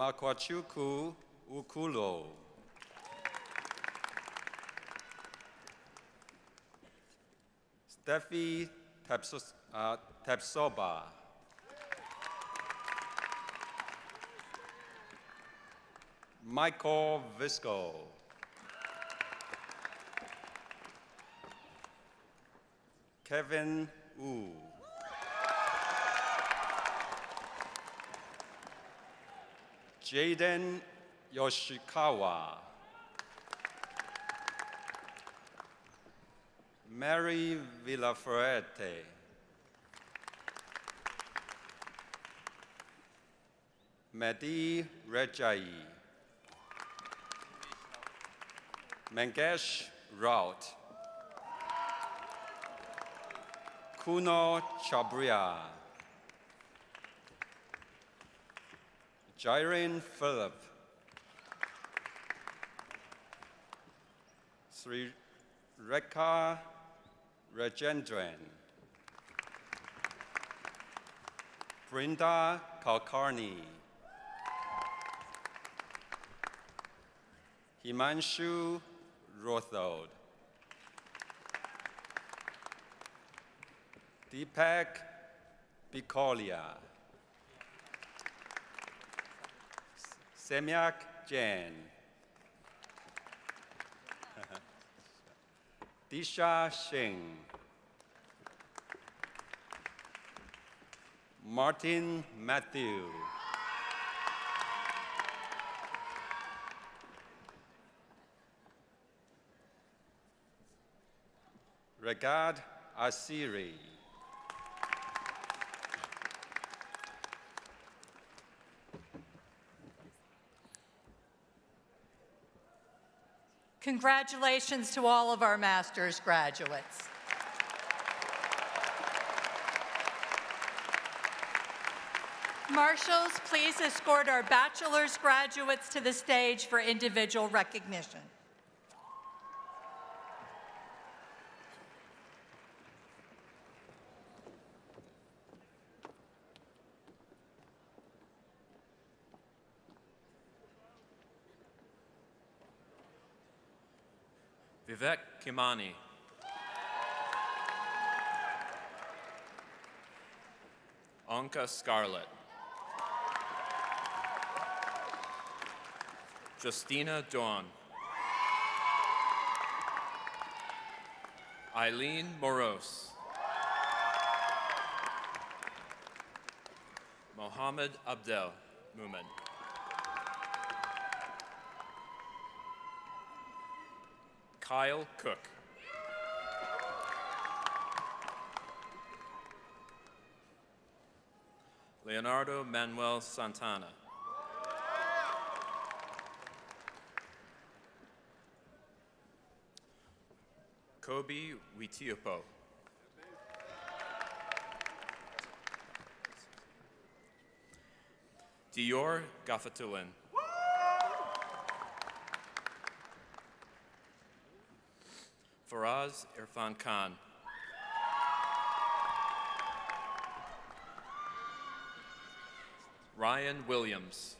Makwachuku Ukulo. Steffi Tapsos- uh, Tapsoba. Michael Visco. Kevin Wu. Jaden Yoshikawa. Mary Villafuerte. Mehdi Rejai. Mangesh Raut. Kuno Chabria. Jairin Philip. Sri Rekha Rajendran. Brinda Kulkarni. Himanshu Rathod. Deepak Bikolia. Samyak Jain. Disha Singh. Martin Matthew. Regard Asiri. Congratulations to all of our master's graduates. Marshals, please escort our bachelor's graduates to the stage for individual recognition. Kimani. Anka Scarlett. Justina Dawn. Eileen Moros. Mohammed Abdel Mumen. Kyle Cook. Leonardo Manuel Santana. Kobe Witiopo. Dior Gafatulin. Faraz Irfan Khan. Ryan Williams.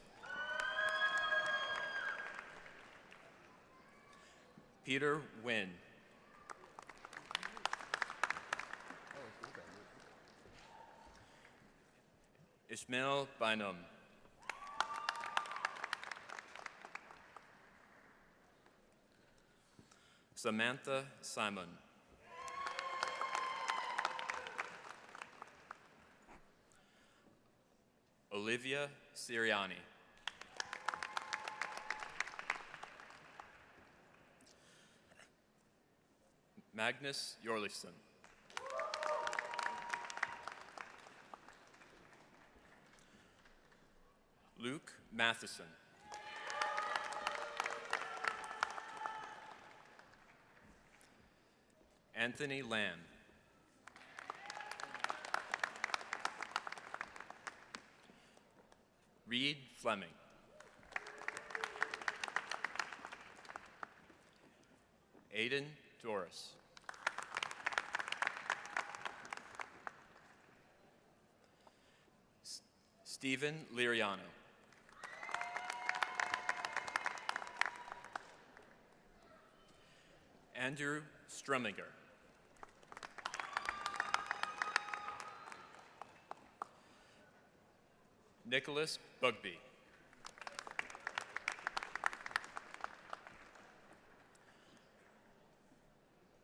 Peter Wynn. Ismail Bynum. Samantha Simon. Olivia Siriani. Magnus Jorlifson. Luke Matheson. Anthony Lamb. Reed Fleming. Aiden Doris. Stephen Liriano. Andrew Struminger. Nicholas Bugby.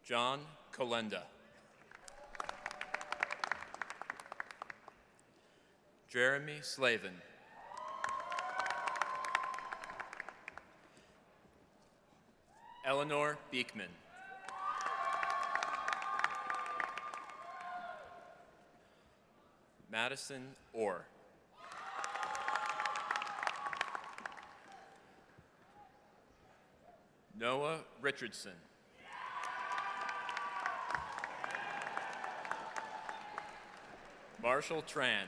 John Colenda. Jeremy Slavin. Eleanor Beekman. Madison Orr. Noah Richardson. Marshall Tran.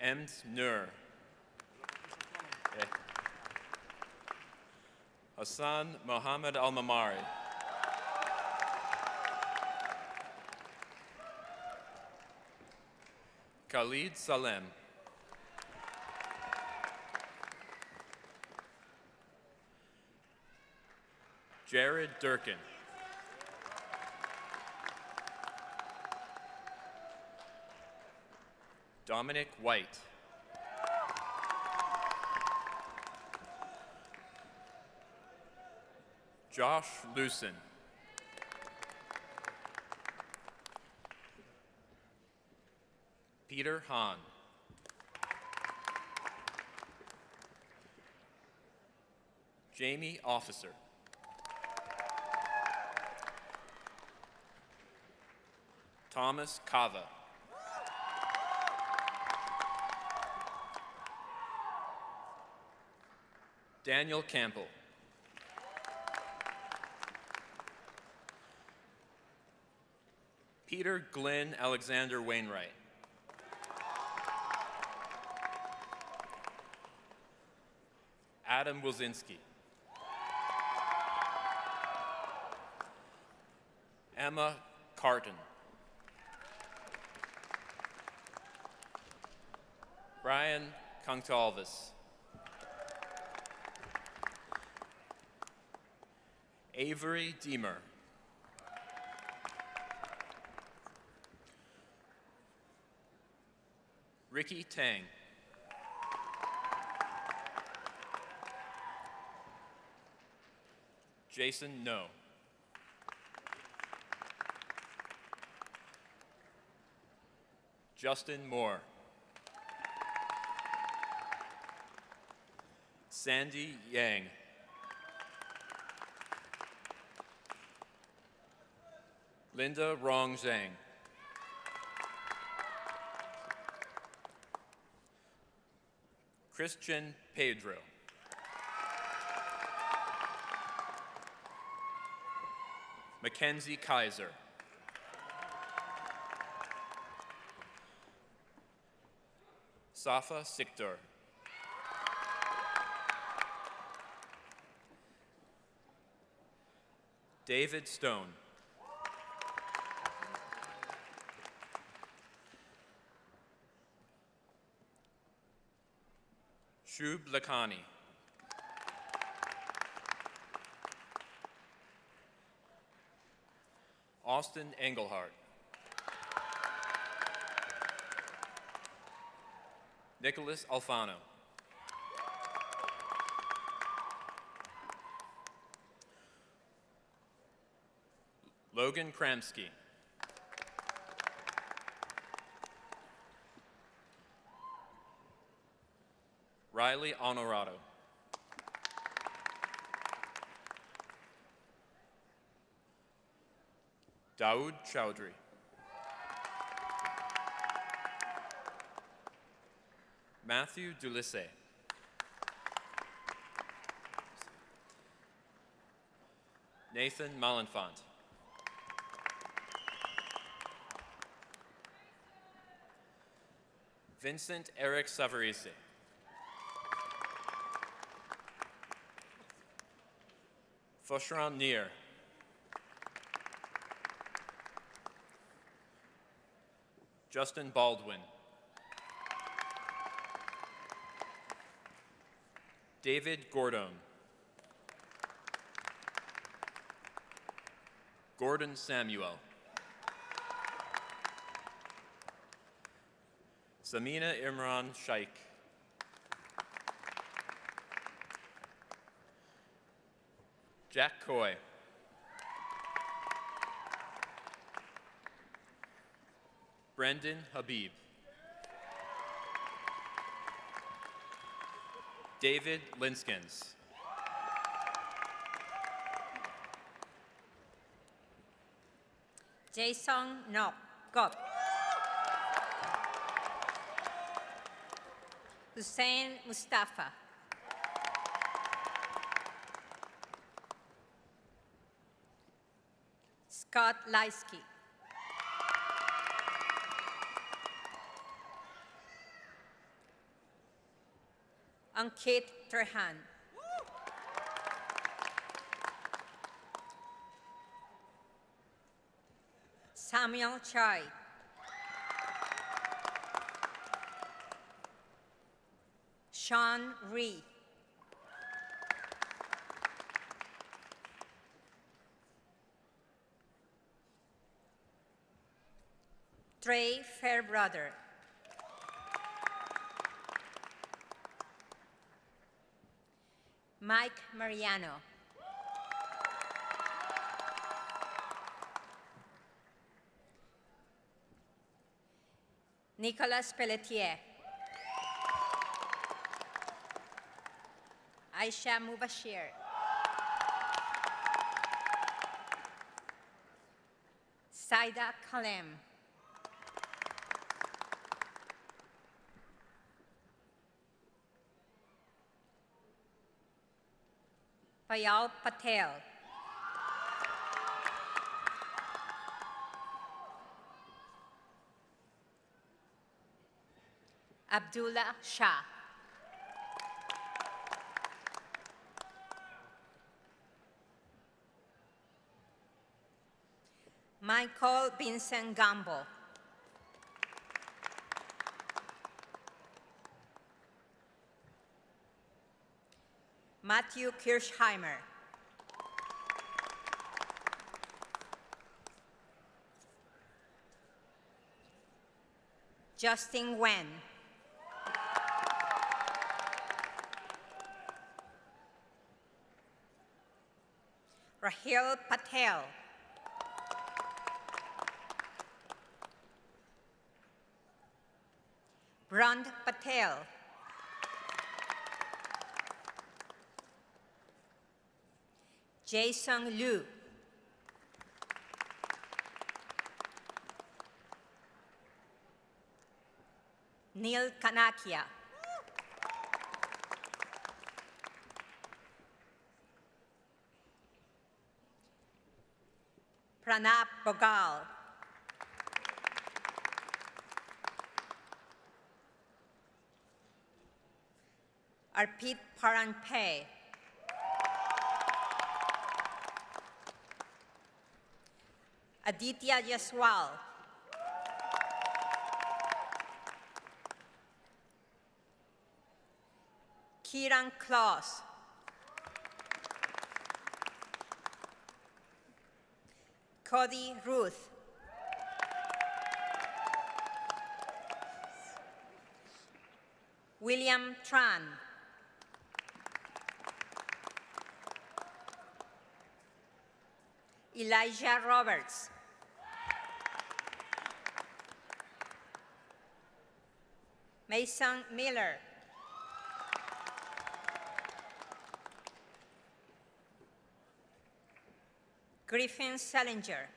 Ems Nur. Hassan Mohammed Al Mamari. Khalid Salem. Jared Durkin. Dominic White. Josh Lucen. Peter Hahn. Jamie Officer. Thomas Kava. Daniel Campbell. Peter Glenn Alexander Wainwright. Adam Wilzinski. Emma Carton. Brian Kuntalvis. Avery Deemer. Ricky Tang. Jason No. Justin Moore. Sandy Yang. Linda Rong Zhang. Christian Pedro. Mackenzie Kaiser. Safa Sikdar. David Stone. Shub Lakhani. Austin Engelhardt. Nicholas Alfano. Logan Kramsky. Riley Honorado. Daoud Chowdhury. Matthew Dulisse. Nathan Malenfant. Vincent Eric Savarese. Foshran Nir. Justin Baldwin. David Gordon. Gordon Samuel. Samina Imran Shaikh. Jack Coy. Brendan Habib. David Linskins. Jason Nok Hussein Mustafa. Scott Leisky. Ankit Trehan. Samuel Chai. Sean Ree. Trey Fairbrother. Mike Mariano. Nicolas Pelletier. Aisha Mubashir. Saida Kalem. Payal Patel. Abdullah Shah. Michael Vincent Gambo. Matthew Kirschheimer. Justin Wen. Rahil Patel. Brand Patel. Jason Liu. Neil Kanakia. Pranab Bogal. Arpit Paranpe. Aditya Yaswal. Kiran Klaus. Cody Ruth. William Tran. Elijah Roberts. Mason Miller. Griffin Salinger.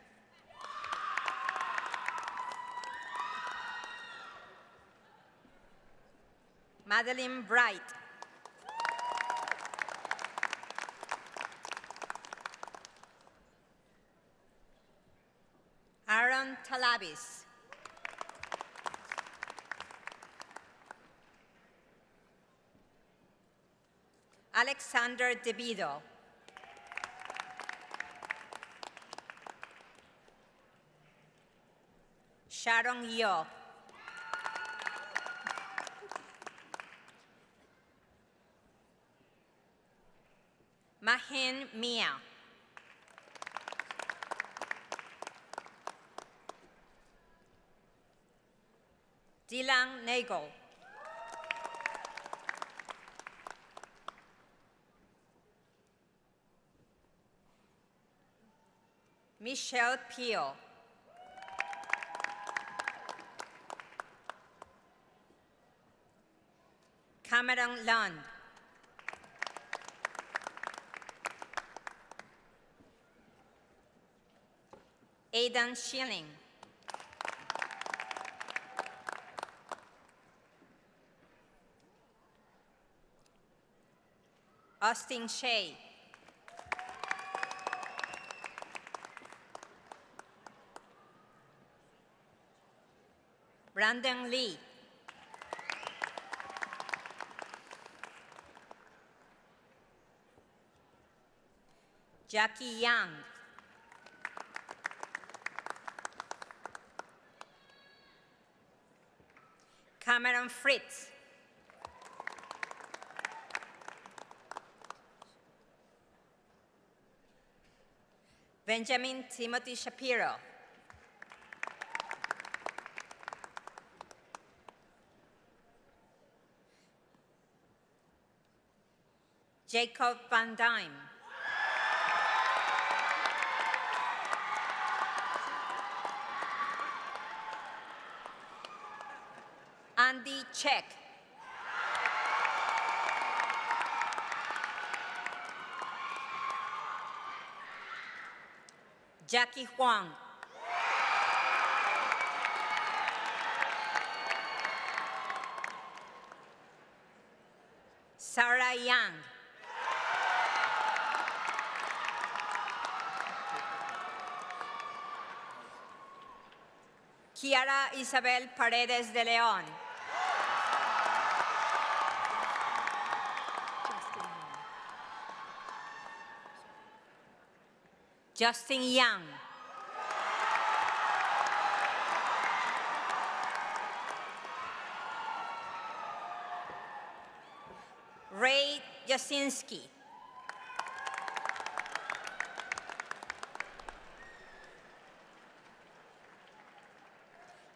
Madeline Bright. Aaron Alexander DeVito. Sharon Yo. Mahin Mia. Dylan Nagel. Michelle Peel. Cameron Lund. Aidan Schilling. Austin Shea. Brandon Lee. Jackie Young. Cameron Fritz. Benjamin Timothy Shapiro. Jacob Van Dyne. Andy Check. Jackie Huang. Sarah Young. Kiara Isabel Paredes de León. Justin Young. Ray Jasinski.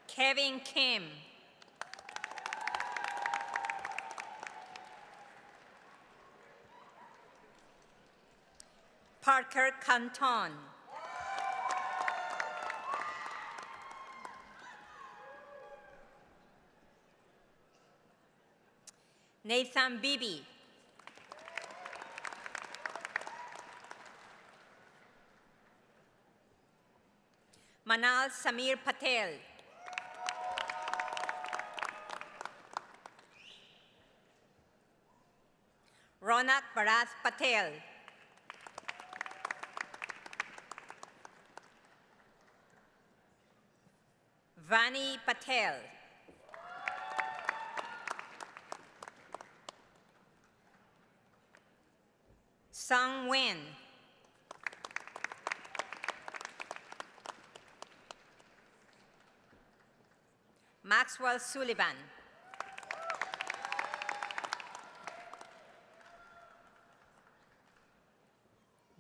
Kevin Kim. Canton. Nathan Bibi. Manal Samir Patel. Ronak Bharat Patel. Vani Patel. Sung Wen. Maxwell Sullivan.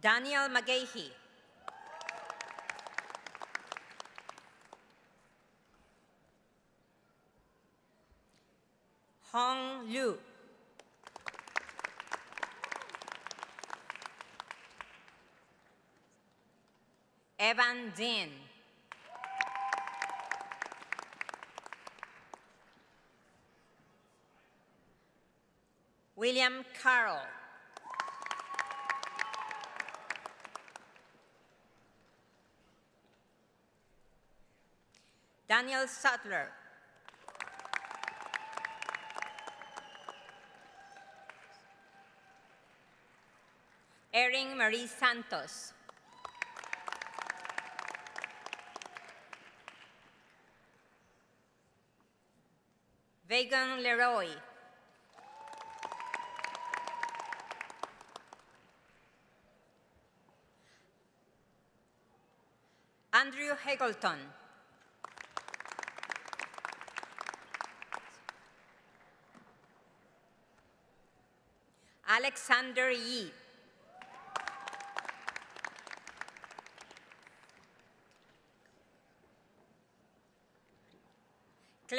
Daniel McGahey. Liu. Evan Dean. William Carroll. Daniel Sutler. Erin Marie Santos. Vegan Leroy. Andrew Hagelton. Alexander Yi.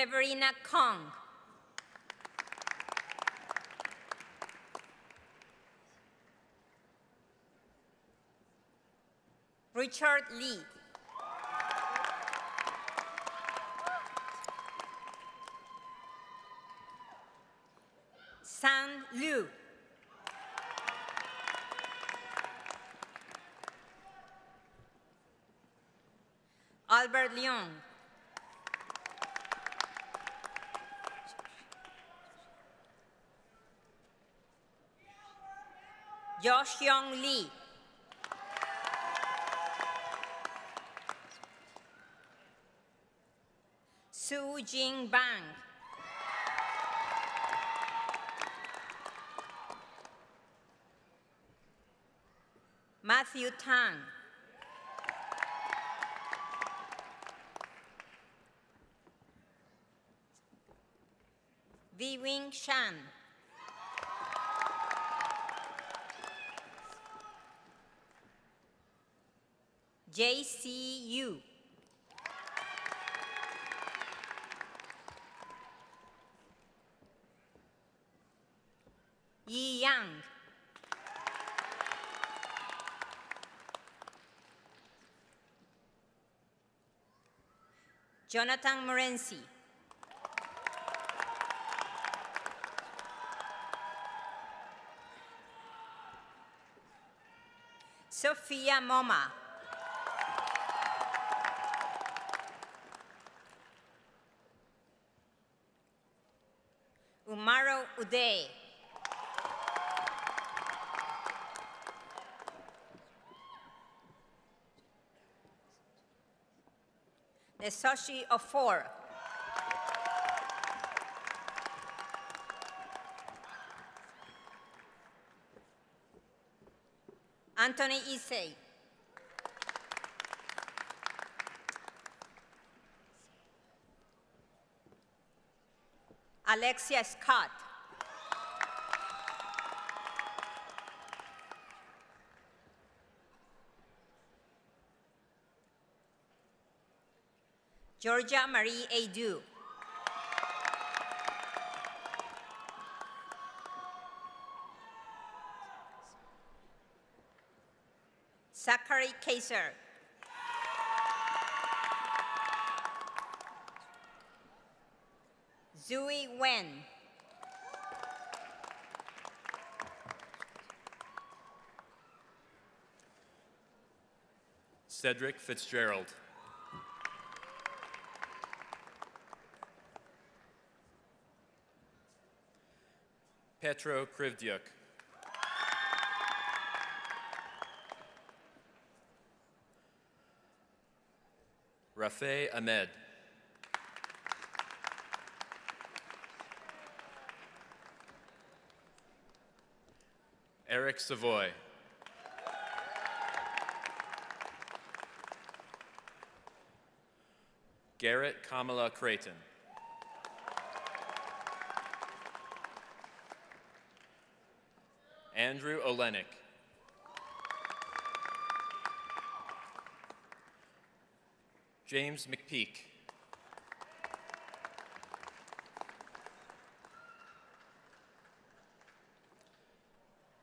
Cleverina Kong. Richard Lee. San Liu. Albert Leong. Josh Young Lee. Su Jing Bang. Matthew Tang. JCU. Yi Yang. Jonathan Morency. Sophia Moma. Uday. Nesoshi Ofor. Anthony Issei. Alexia Scott. Georgia Marie Adu. Zachary Kaiser. Zui Wen. Cedric Fitzgerald. Petro Krivdyuk. Rafeh Ahmed. Eric Savoy. Garrett Kamala Creighton. Andrew Olenek. James McPeak.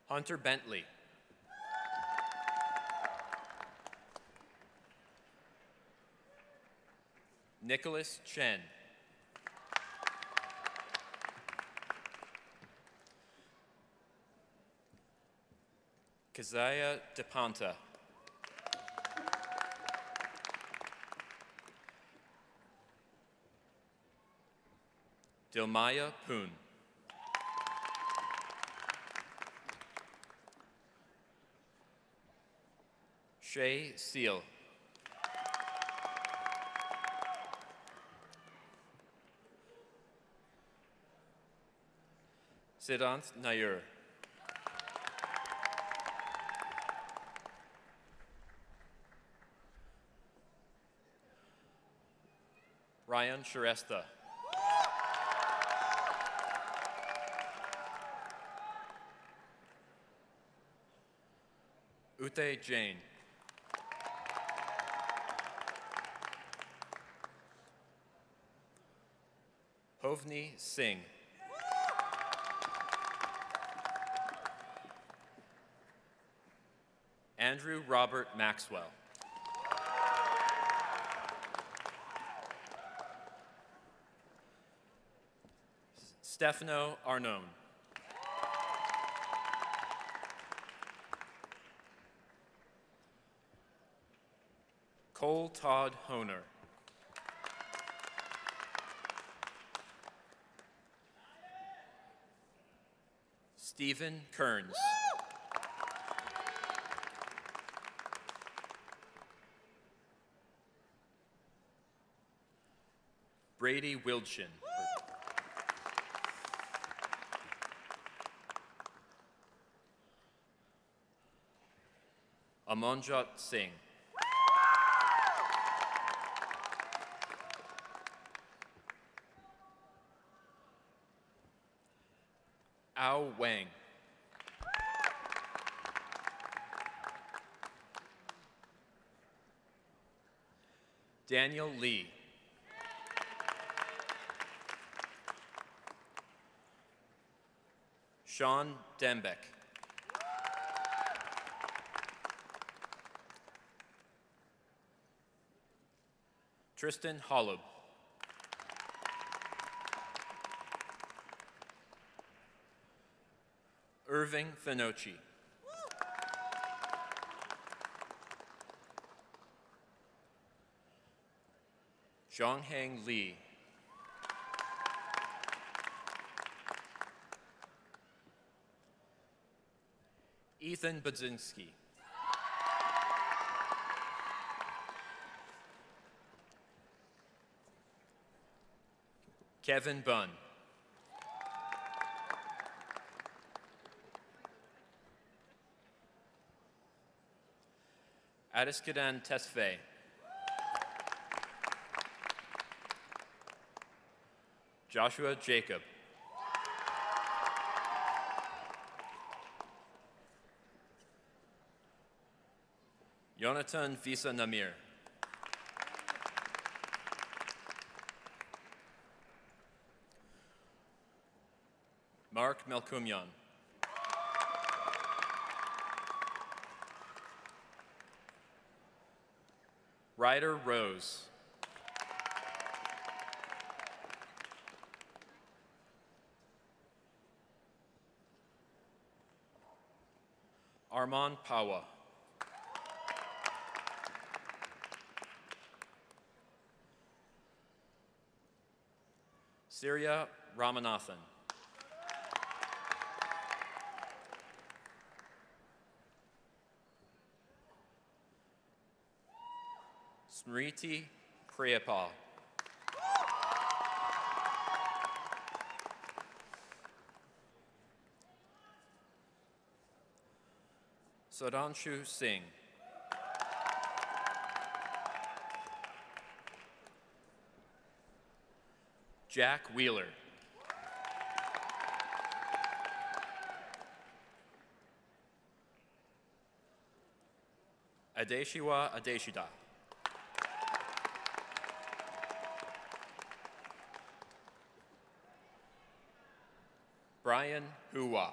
Hunter Bentley. Nicholas Chen. Kazaya DePonta. Dilmaya Poon. Shay Seal. Siddhant Nair. Ryan Shrestha. Ute Jain. Hovni Singh. Andrew Robert Maxwell. Stefano Arnone. Cole Todd Honer. Stephen Kearns. Brady Wilchin. Amonjot Singh. Ao Wang. Daniel Lee. Sean Dembeck. Tristan Hollub. Irving Finochi. Zhongheng Li. Ethan Budzinski. Kevin Bunn. Adiskadan Tesfaye. Joshua Jacob. Jonathan Visa Namir. Melkumyan. Ryder Rose. Armand Pawa. Syria Ramanathan. Smriti Priyapal. Sadanshu Singh. Jack Wheeler. Adeshiwa Adeshida. Brian Hua.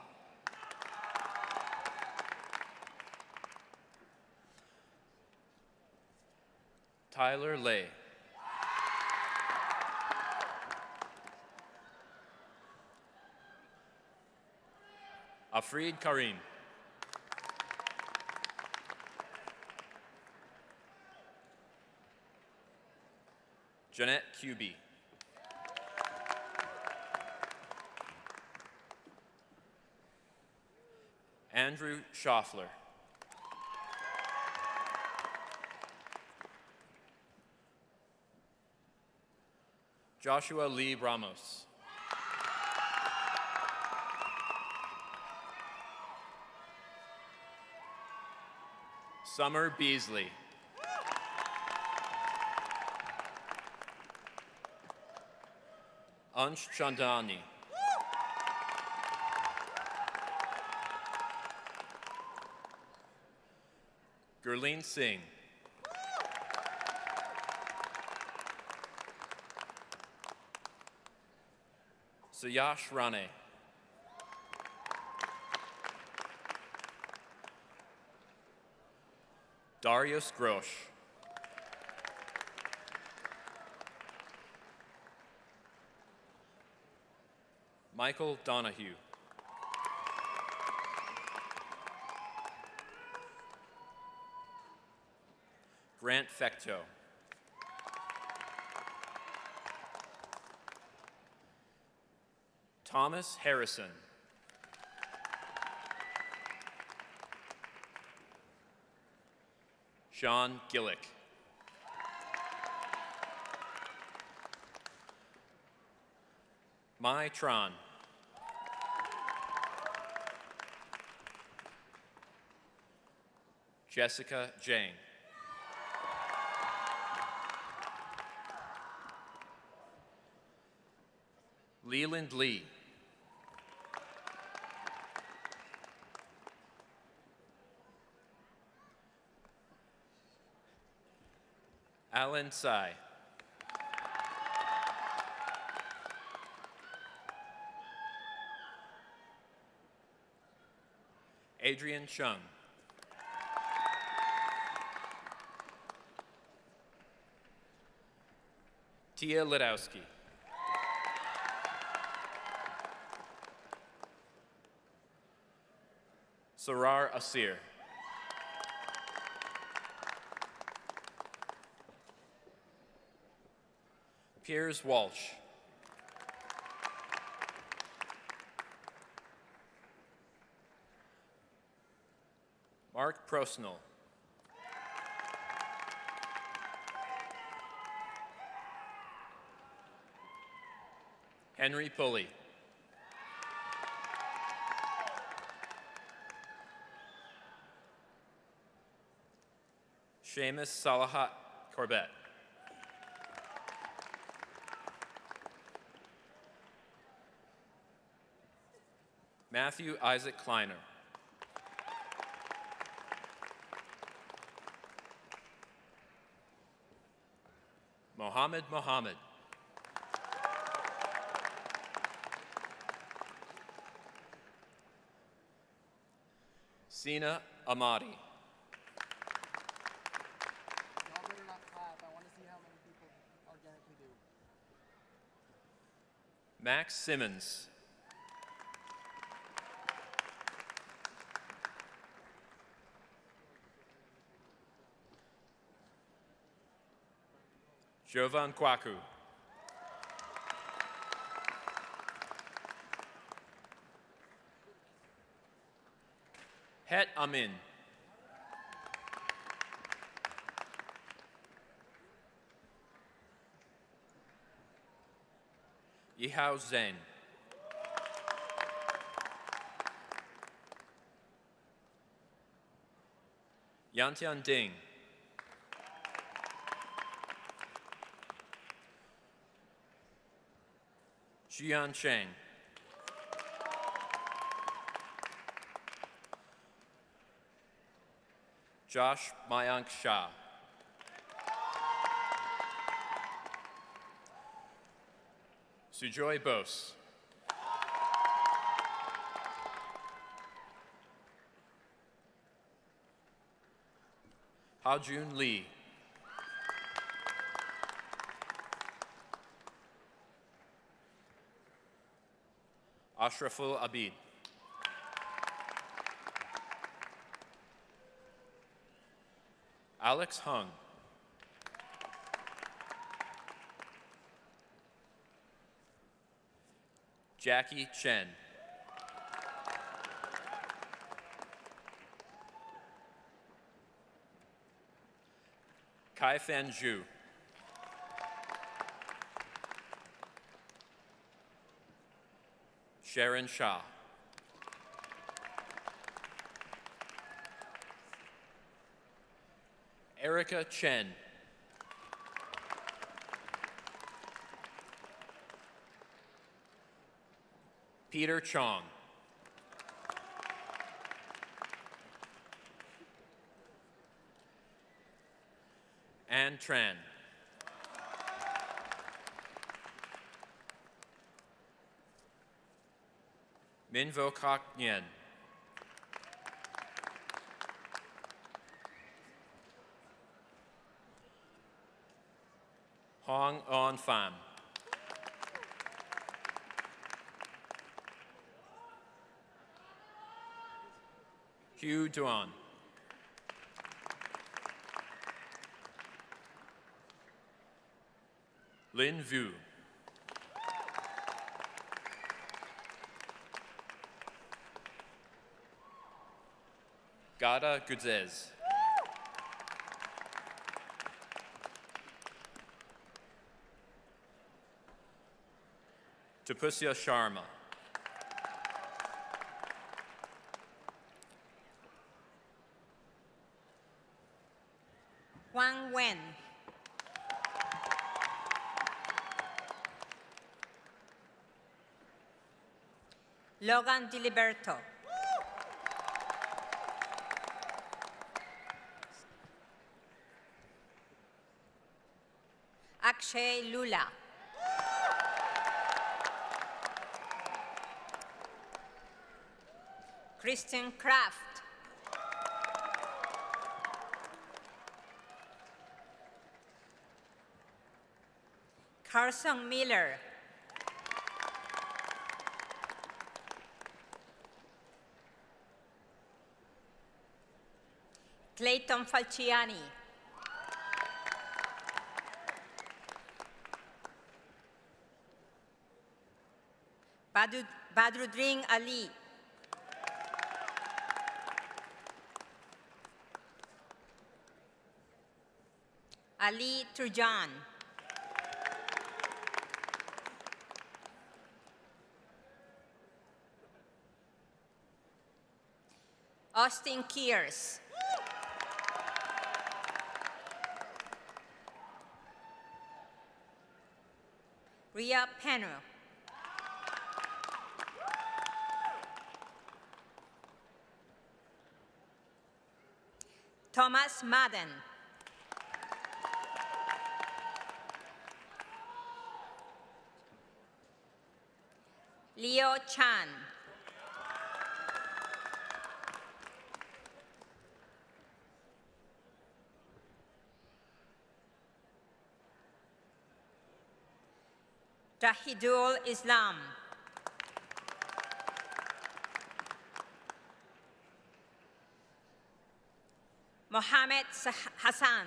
Tyler Lay. Afreed Karim. Jeanette Cuby. Andrew Schaffler. Joshua Lee Ramos. Summer Beasley. Ansh Chandani. Gurleen Singh. Sayash Rane. Darius Grosh. Michael Donahue. Grant Fecto. Thomas Harrison. Sean Gillick. Mai. Jessica Jane. Leland Lee. Alan Tsai. Adrian Chung. Tia Lidowski. Sarar Asir. Piers Walsh. Mark Prosnell. Henry Pulley. Seamus Salahat Corbett. Matthew Isaac Kleiner. Mohammed Mohammed. Sina Amadi. Max Simmons. Jovan Kwaku. Het Amin. Yihao Zhang. Yantian Ding. Xian Cheng. Josh Mayank Shah. Sujoy Bose. Haojun Lee. Ashraful Abid. Alex Hung. Jackie Chen. Kai Fan Zhu. Sharon Shah. Erica Chen. Peter Chong. Ann Tran. Minvo Kok Nyen. Hong On Pham. Hugh Duan. Lin Vu. Gada Guzez. Tapusya Sharma. Wang Wen. Logan Diliberto. Akshay Lula. Christian Kraft. Carson Miller. Clayton Falciani. Badru- Badruddin Ali. Ali Trujan. Austin Kears. Ria Thomas Madden. Leo Chan. Tahidul Islam. Mohammed Hassan.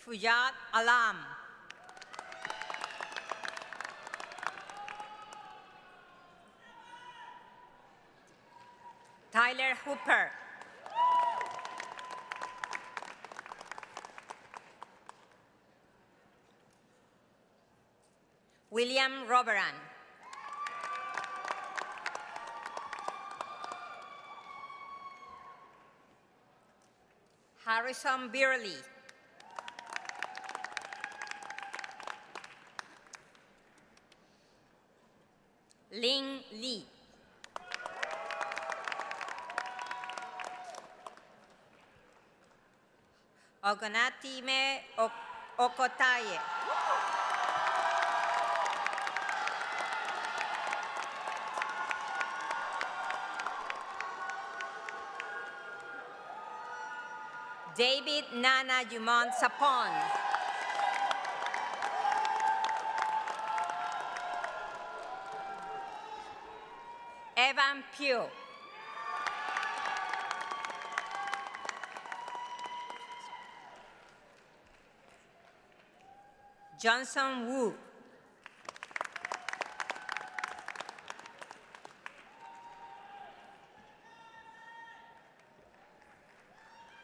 Fuyad Alam. Tyler Hooper. William Roberan. Harrison Beerley. Ling Lee. Ogonatime Ok- Okotaye. David Nana Dumont Sapon. Evan Pugh. Johnson Wu.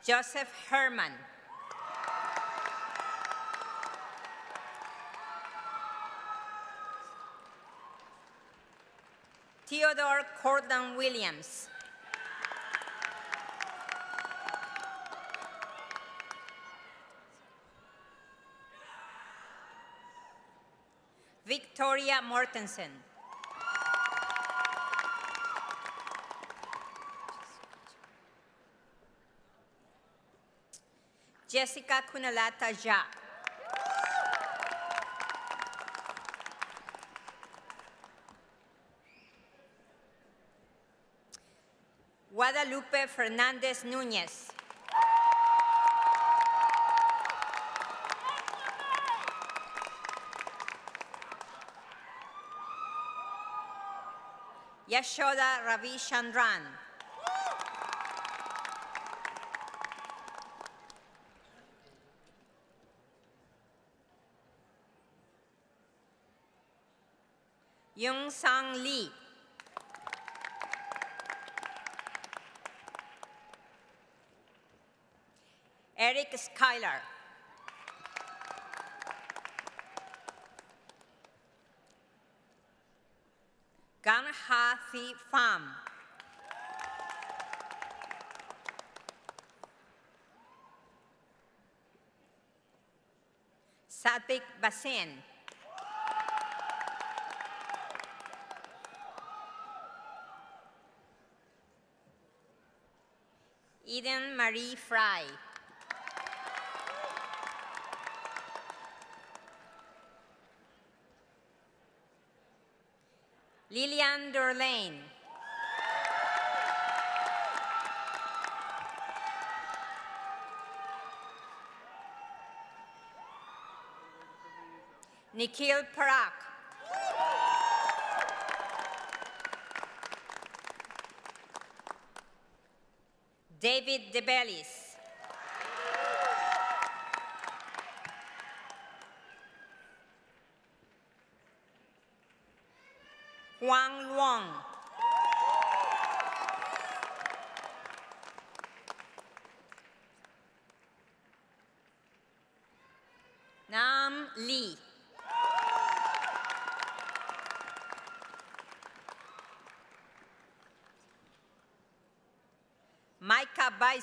Joseph Herman. Theodore Cordon Williams. Victoria Mortensen. Jessica Kunalata Ja. Guadalupe Fernandez Núñez. Yashoda Ravi Chandran. Lee. Eric Schuyler. Gan Ha Thi Pham. Satvik Basin. Marie Fry. Lillian Durlane. Nikhil Parak. David DeBellis.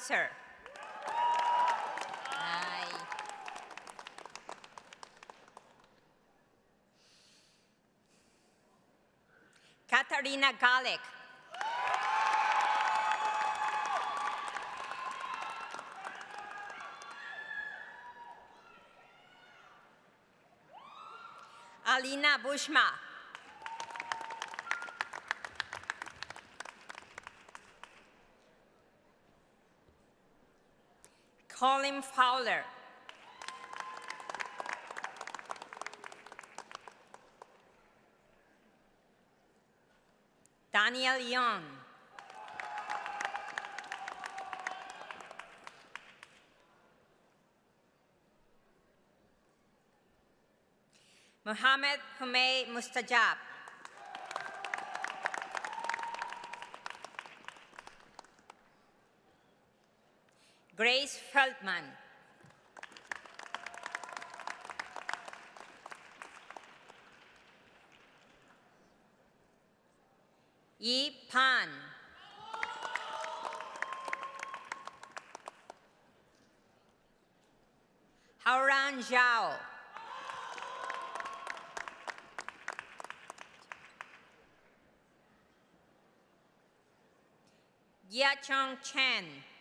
Beiser. Hi. Katarina Galek. Alina Bushma. Colin Fowler. Daniel Young. Mohammed Humay Mustajab. Feldman. Yi Pan. Haoran Zhao. Yachong Chen.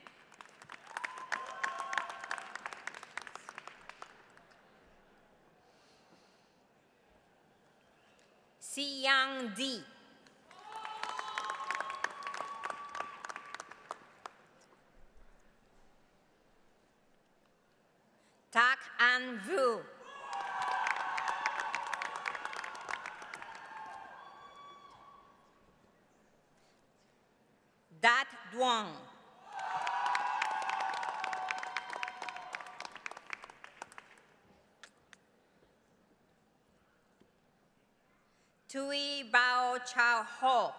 Chao Ho.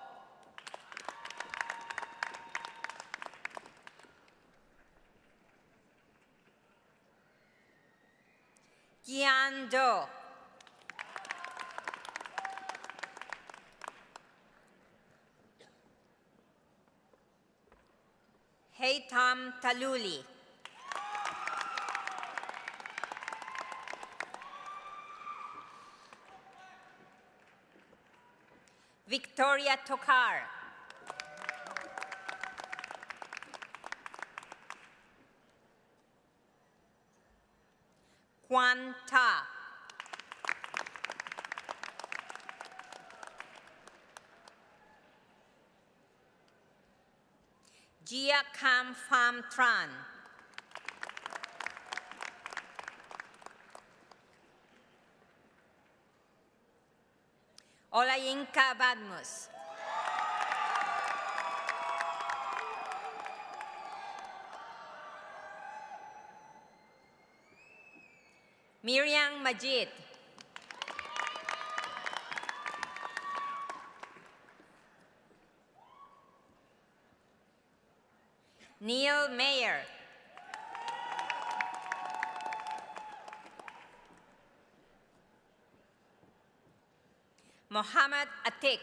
Gian Do. Haytham Taluli. Victoria Tokar. Quan Ta. Gia Kam Pham Tran. Olayinka Badmus. Miriam Majid. Neil Mayer. Mohammed Atik.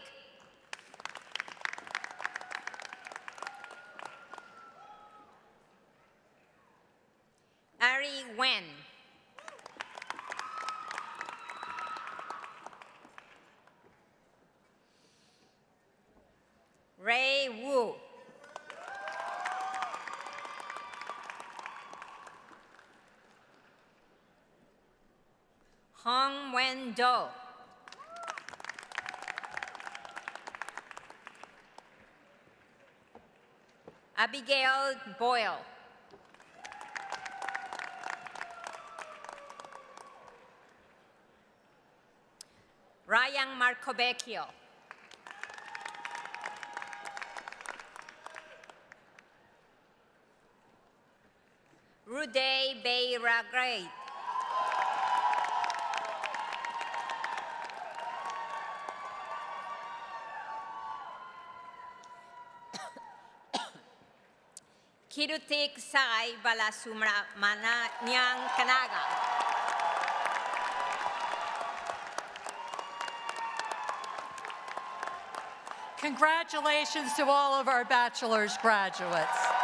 Ari Wen. Ray Wu. Hong Wen Do. Abigail Boyle. Ryan Marcovecchio. Rude Beiragray. Sai Kanaga. Congratulations to all of our bachelor's graduates.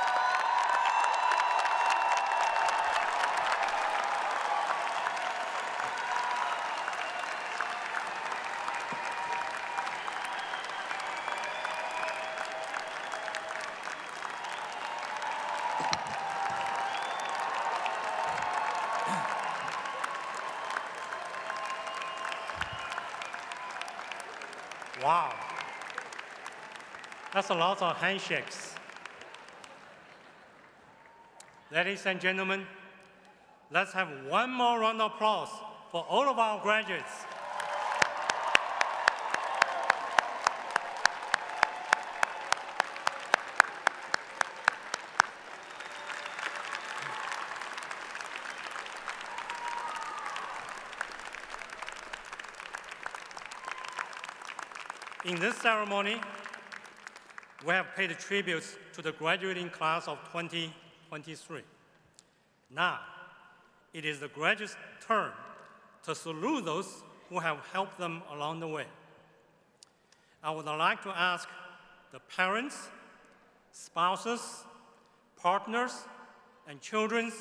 That's a lot of handshakes. Ladies and gentlemen, let's have one more round of applause for all of our graduates. In this ceremony, we have paid tributes to the graduating class of 2023. Now, it is the graduates' turn to salute those who have helped them along the way. I would like to ask the parents, spouses, partners, and children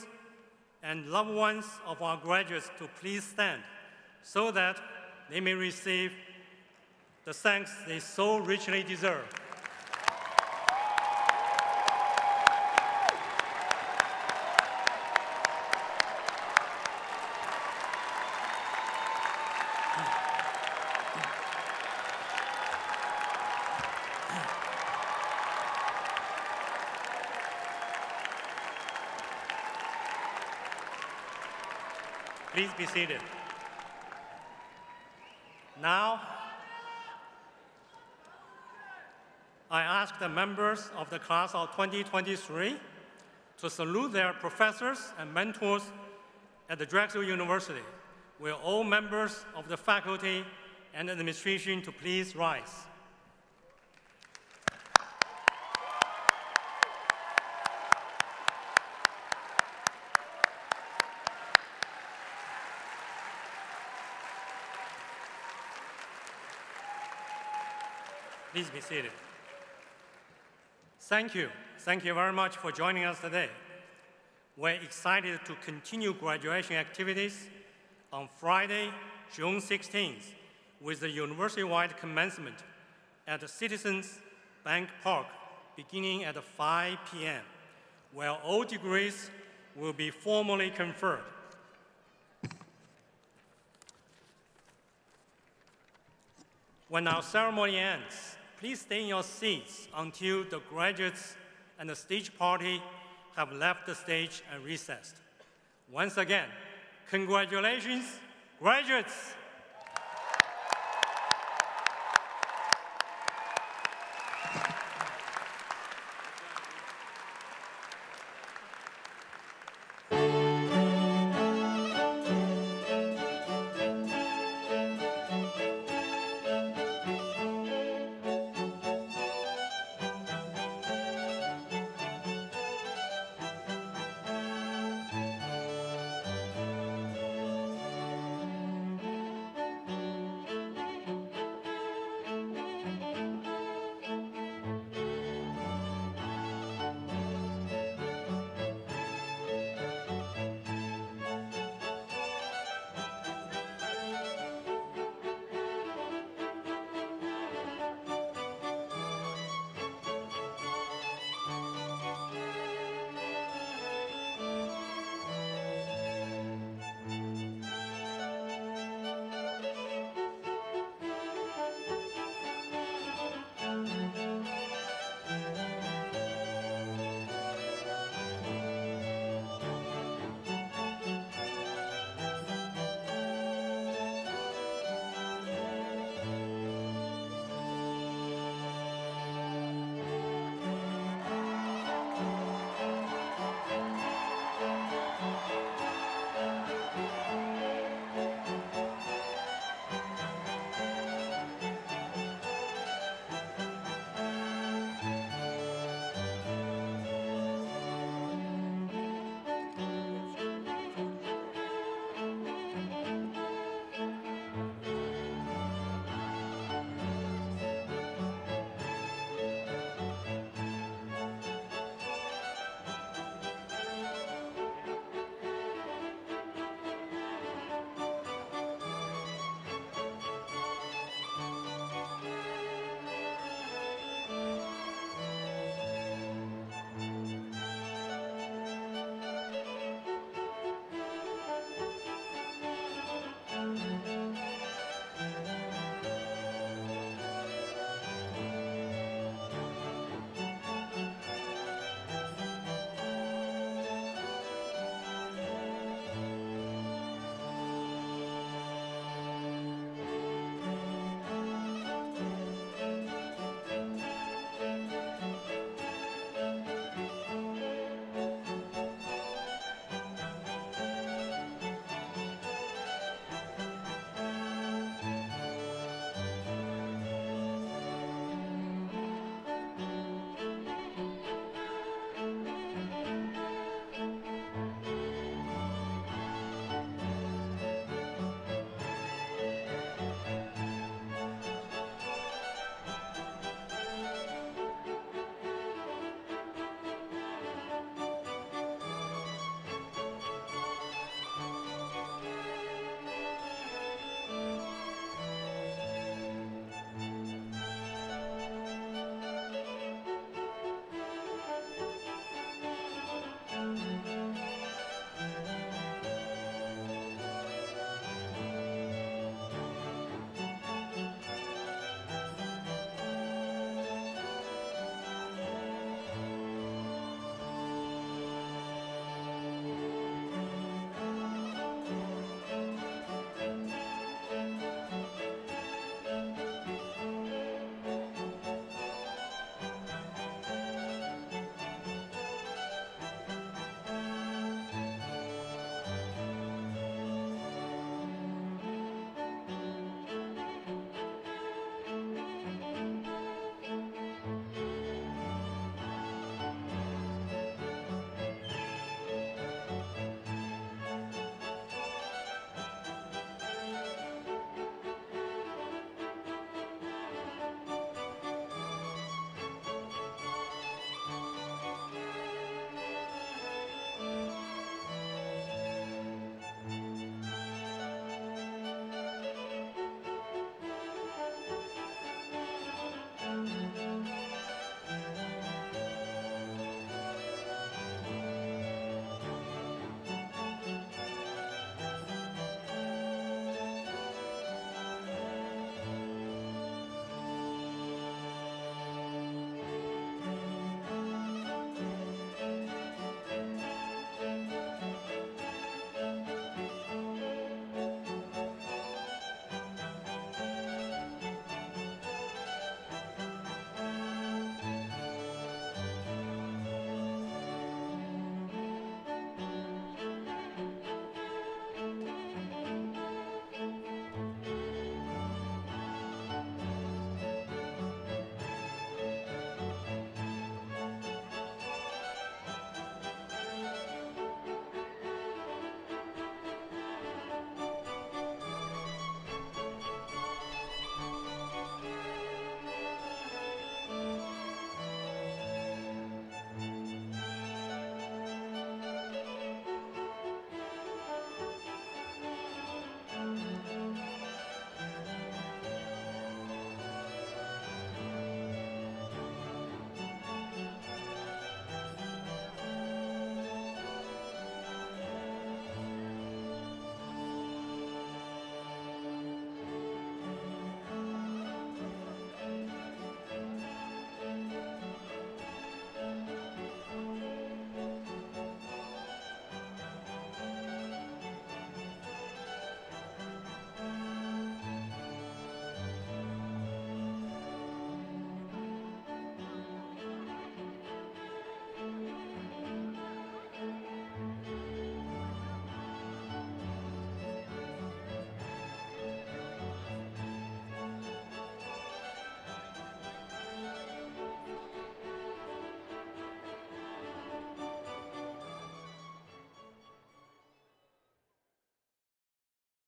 and loved ones of our graduates to please stand so that they may receive the thanks they so richly deserve. Please be seated. Now, I ask the members of the class of 2023 to salute their professors and mentors at the Drexel University. Will all members of the faculty and administration to please rise. Please be seated. Thank you. Thank you very much for joining us today. We're excited to continue graduation activities on Friday, June 16th, with the university-wide commencement at the Citizens Bank Park beginning at 5 p.m., where all degrees will be formally conferred. When our ceremony ends, please stay in your seats until the graduates and the stage party have left the stage and recessed. Once again, congratulations, graduates!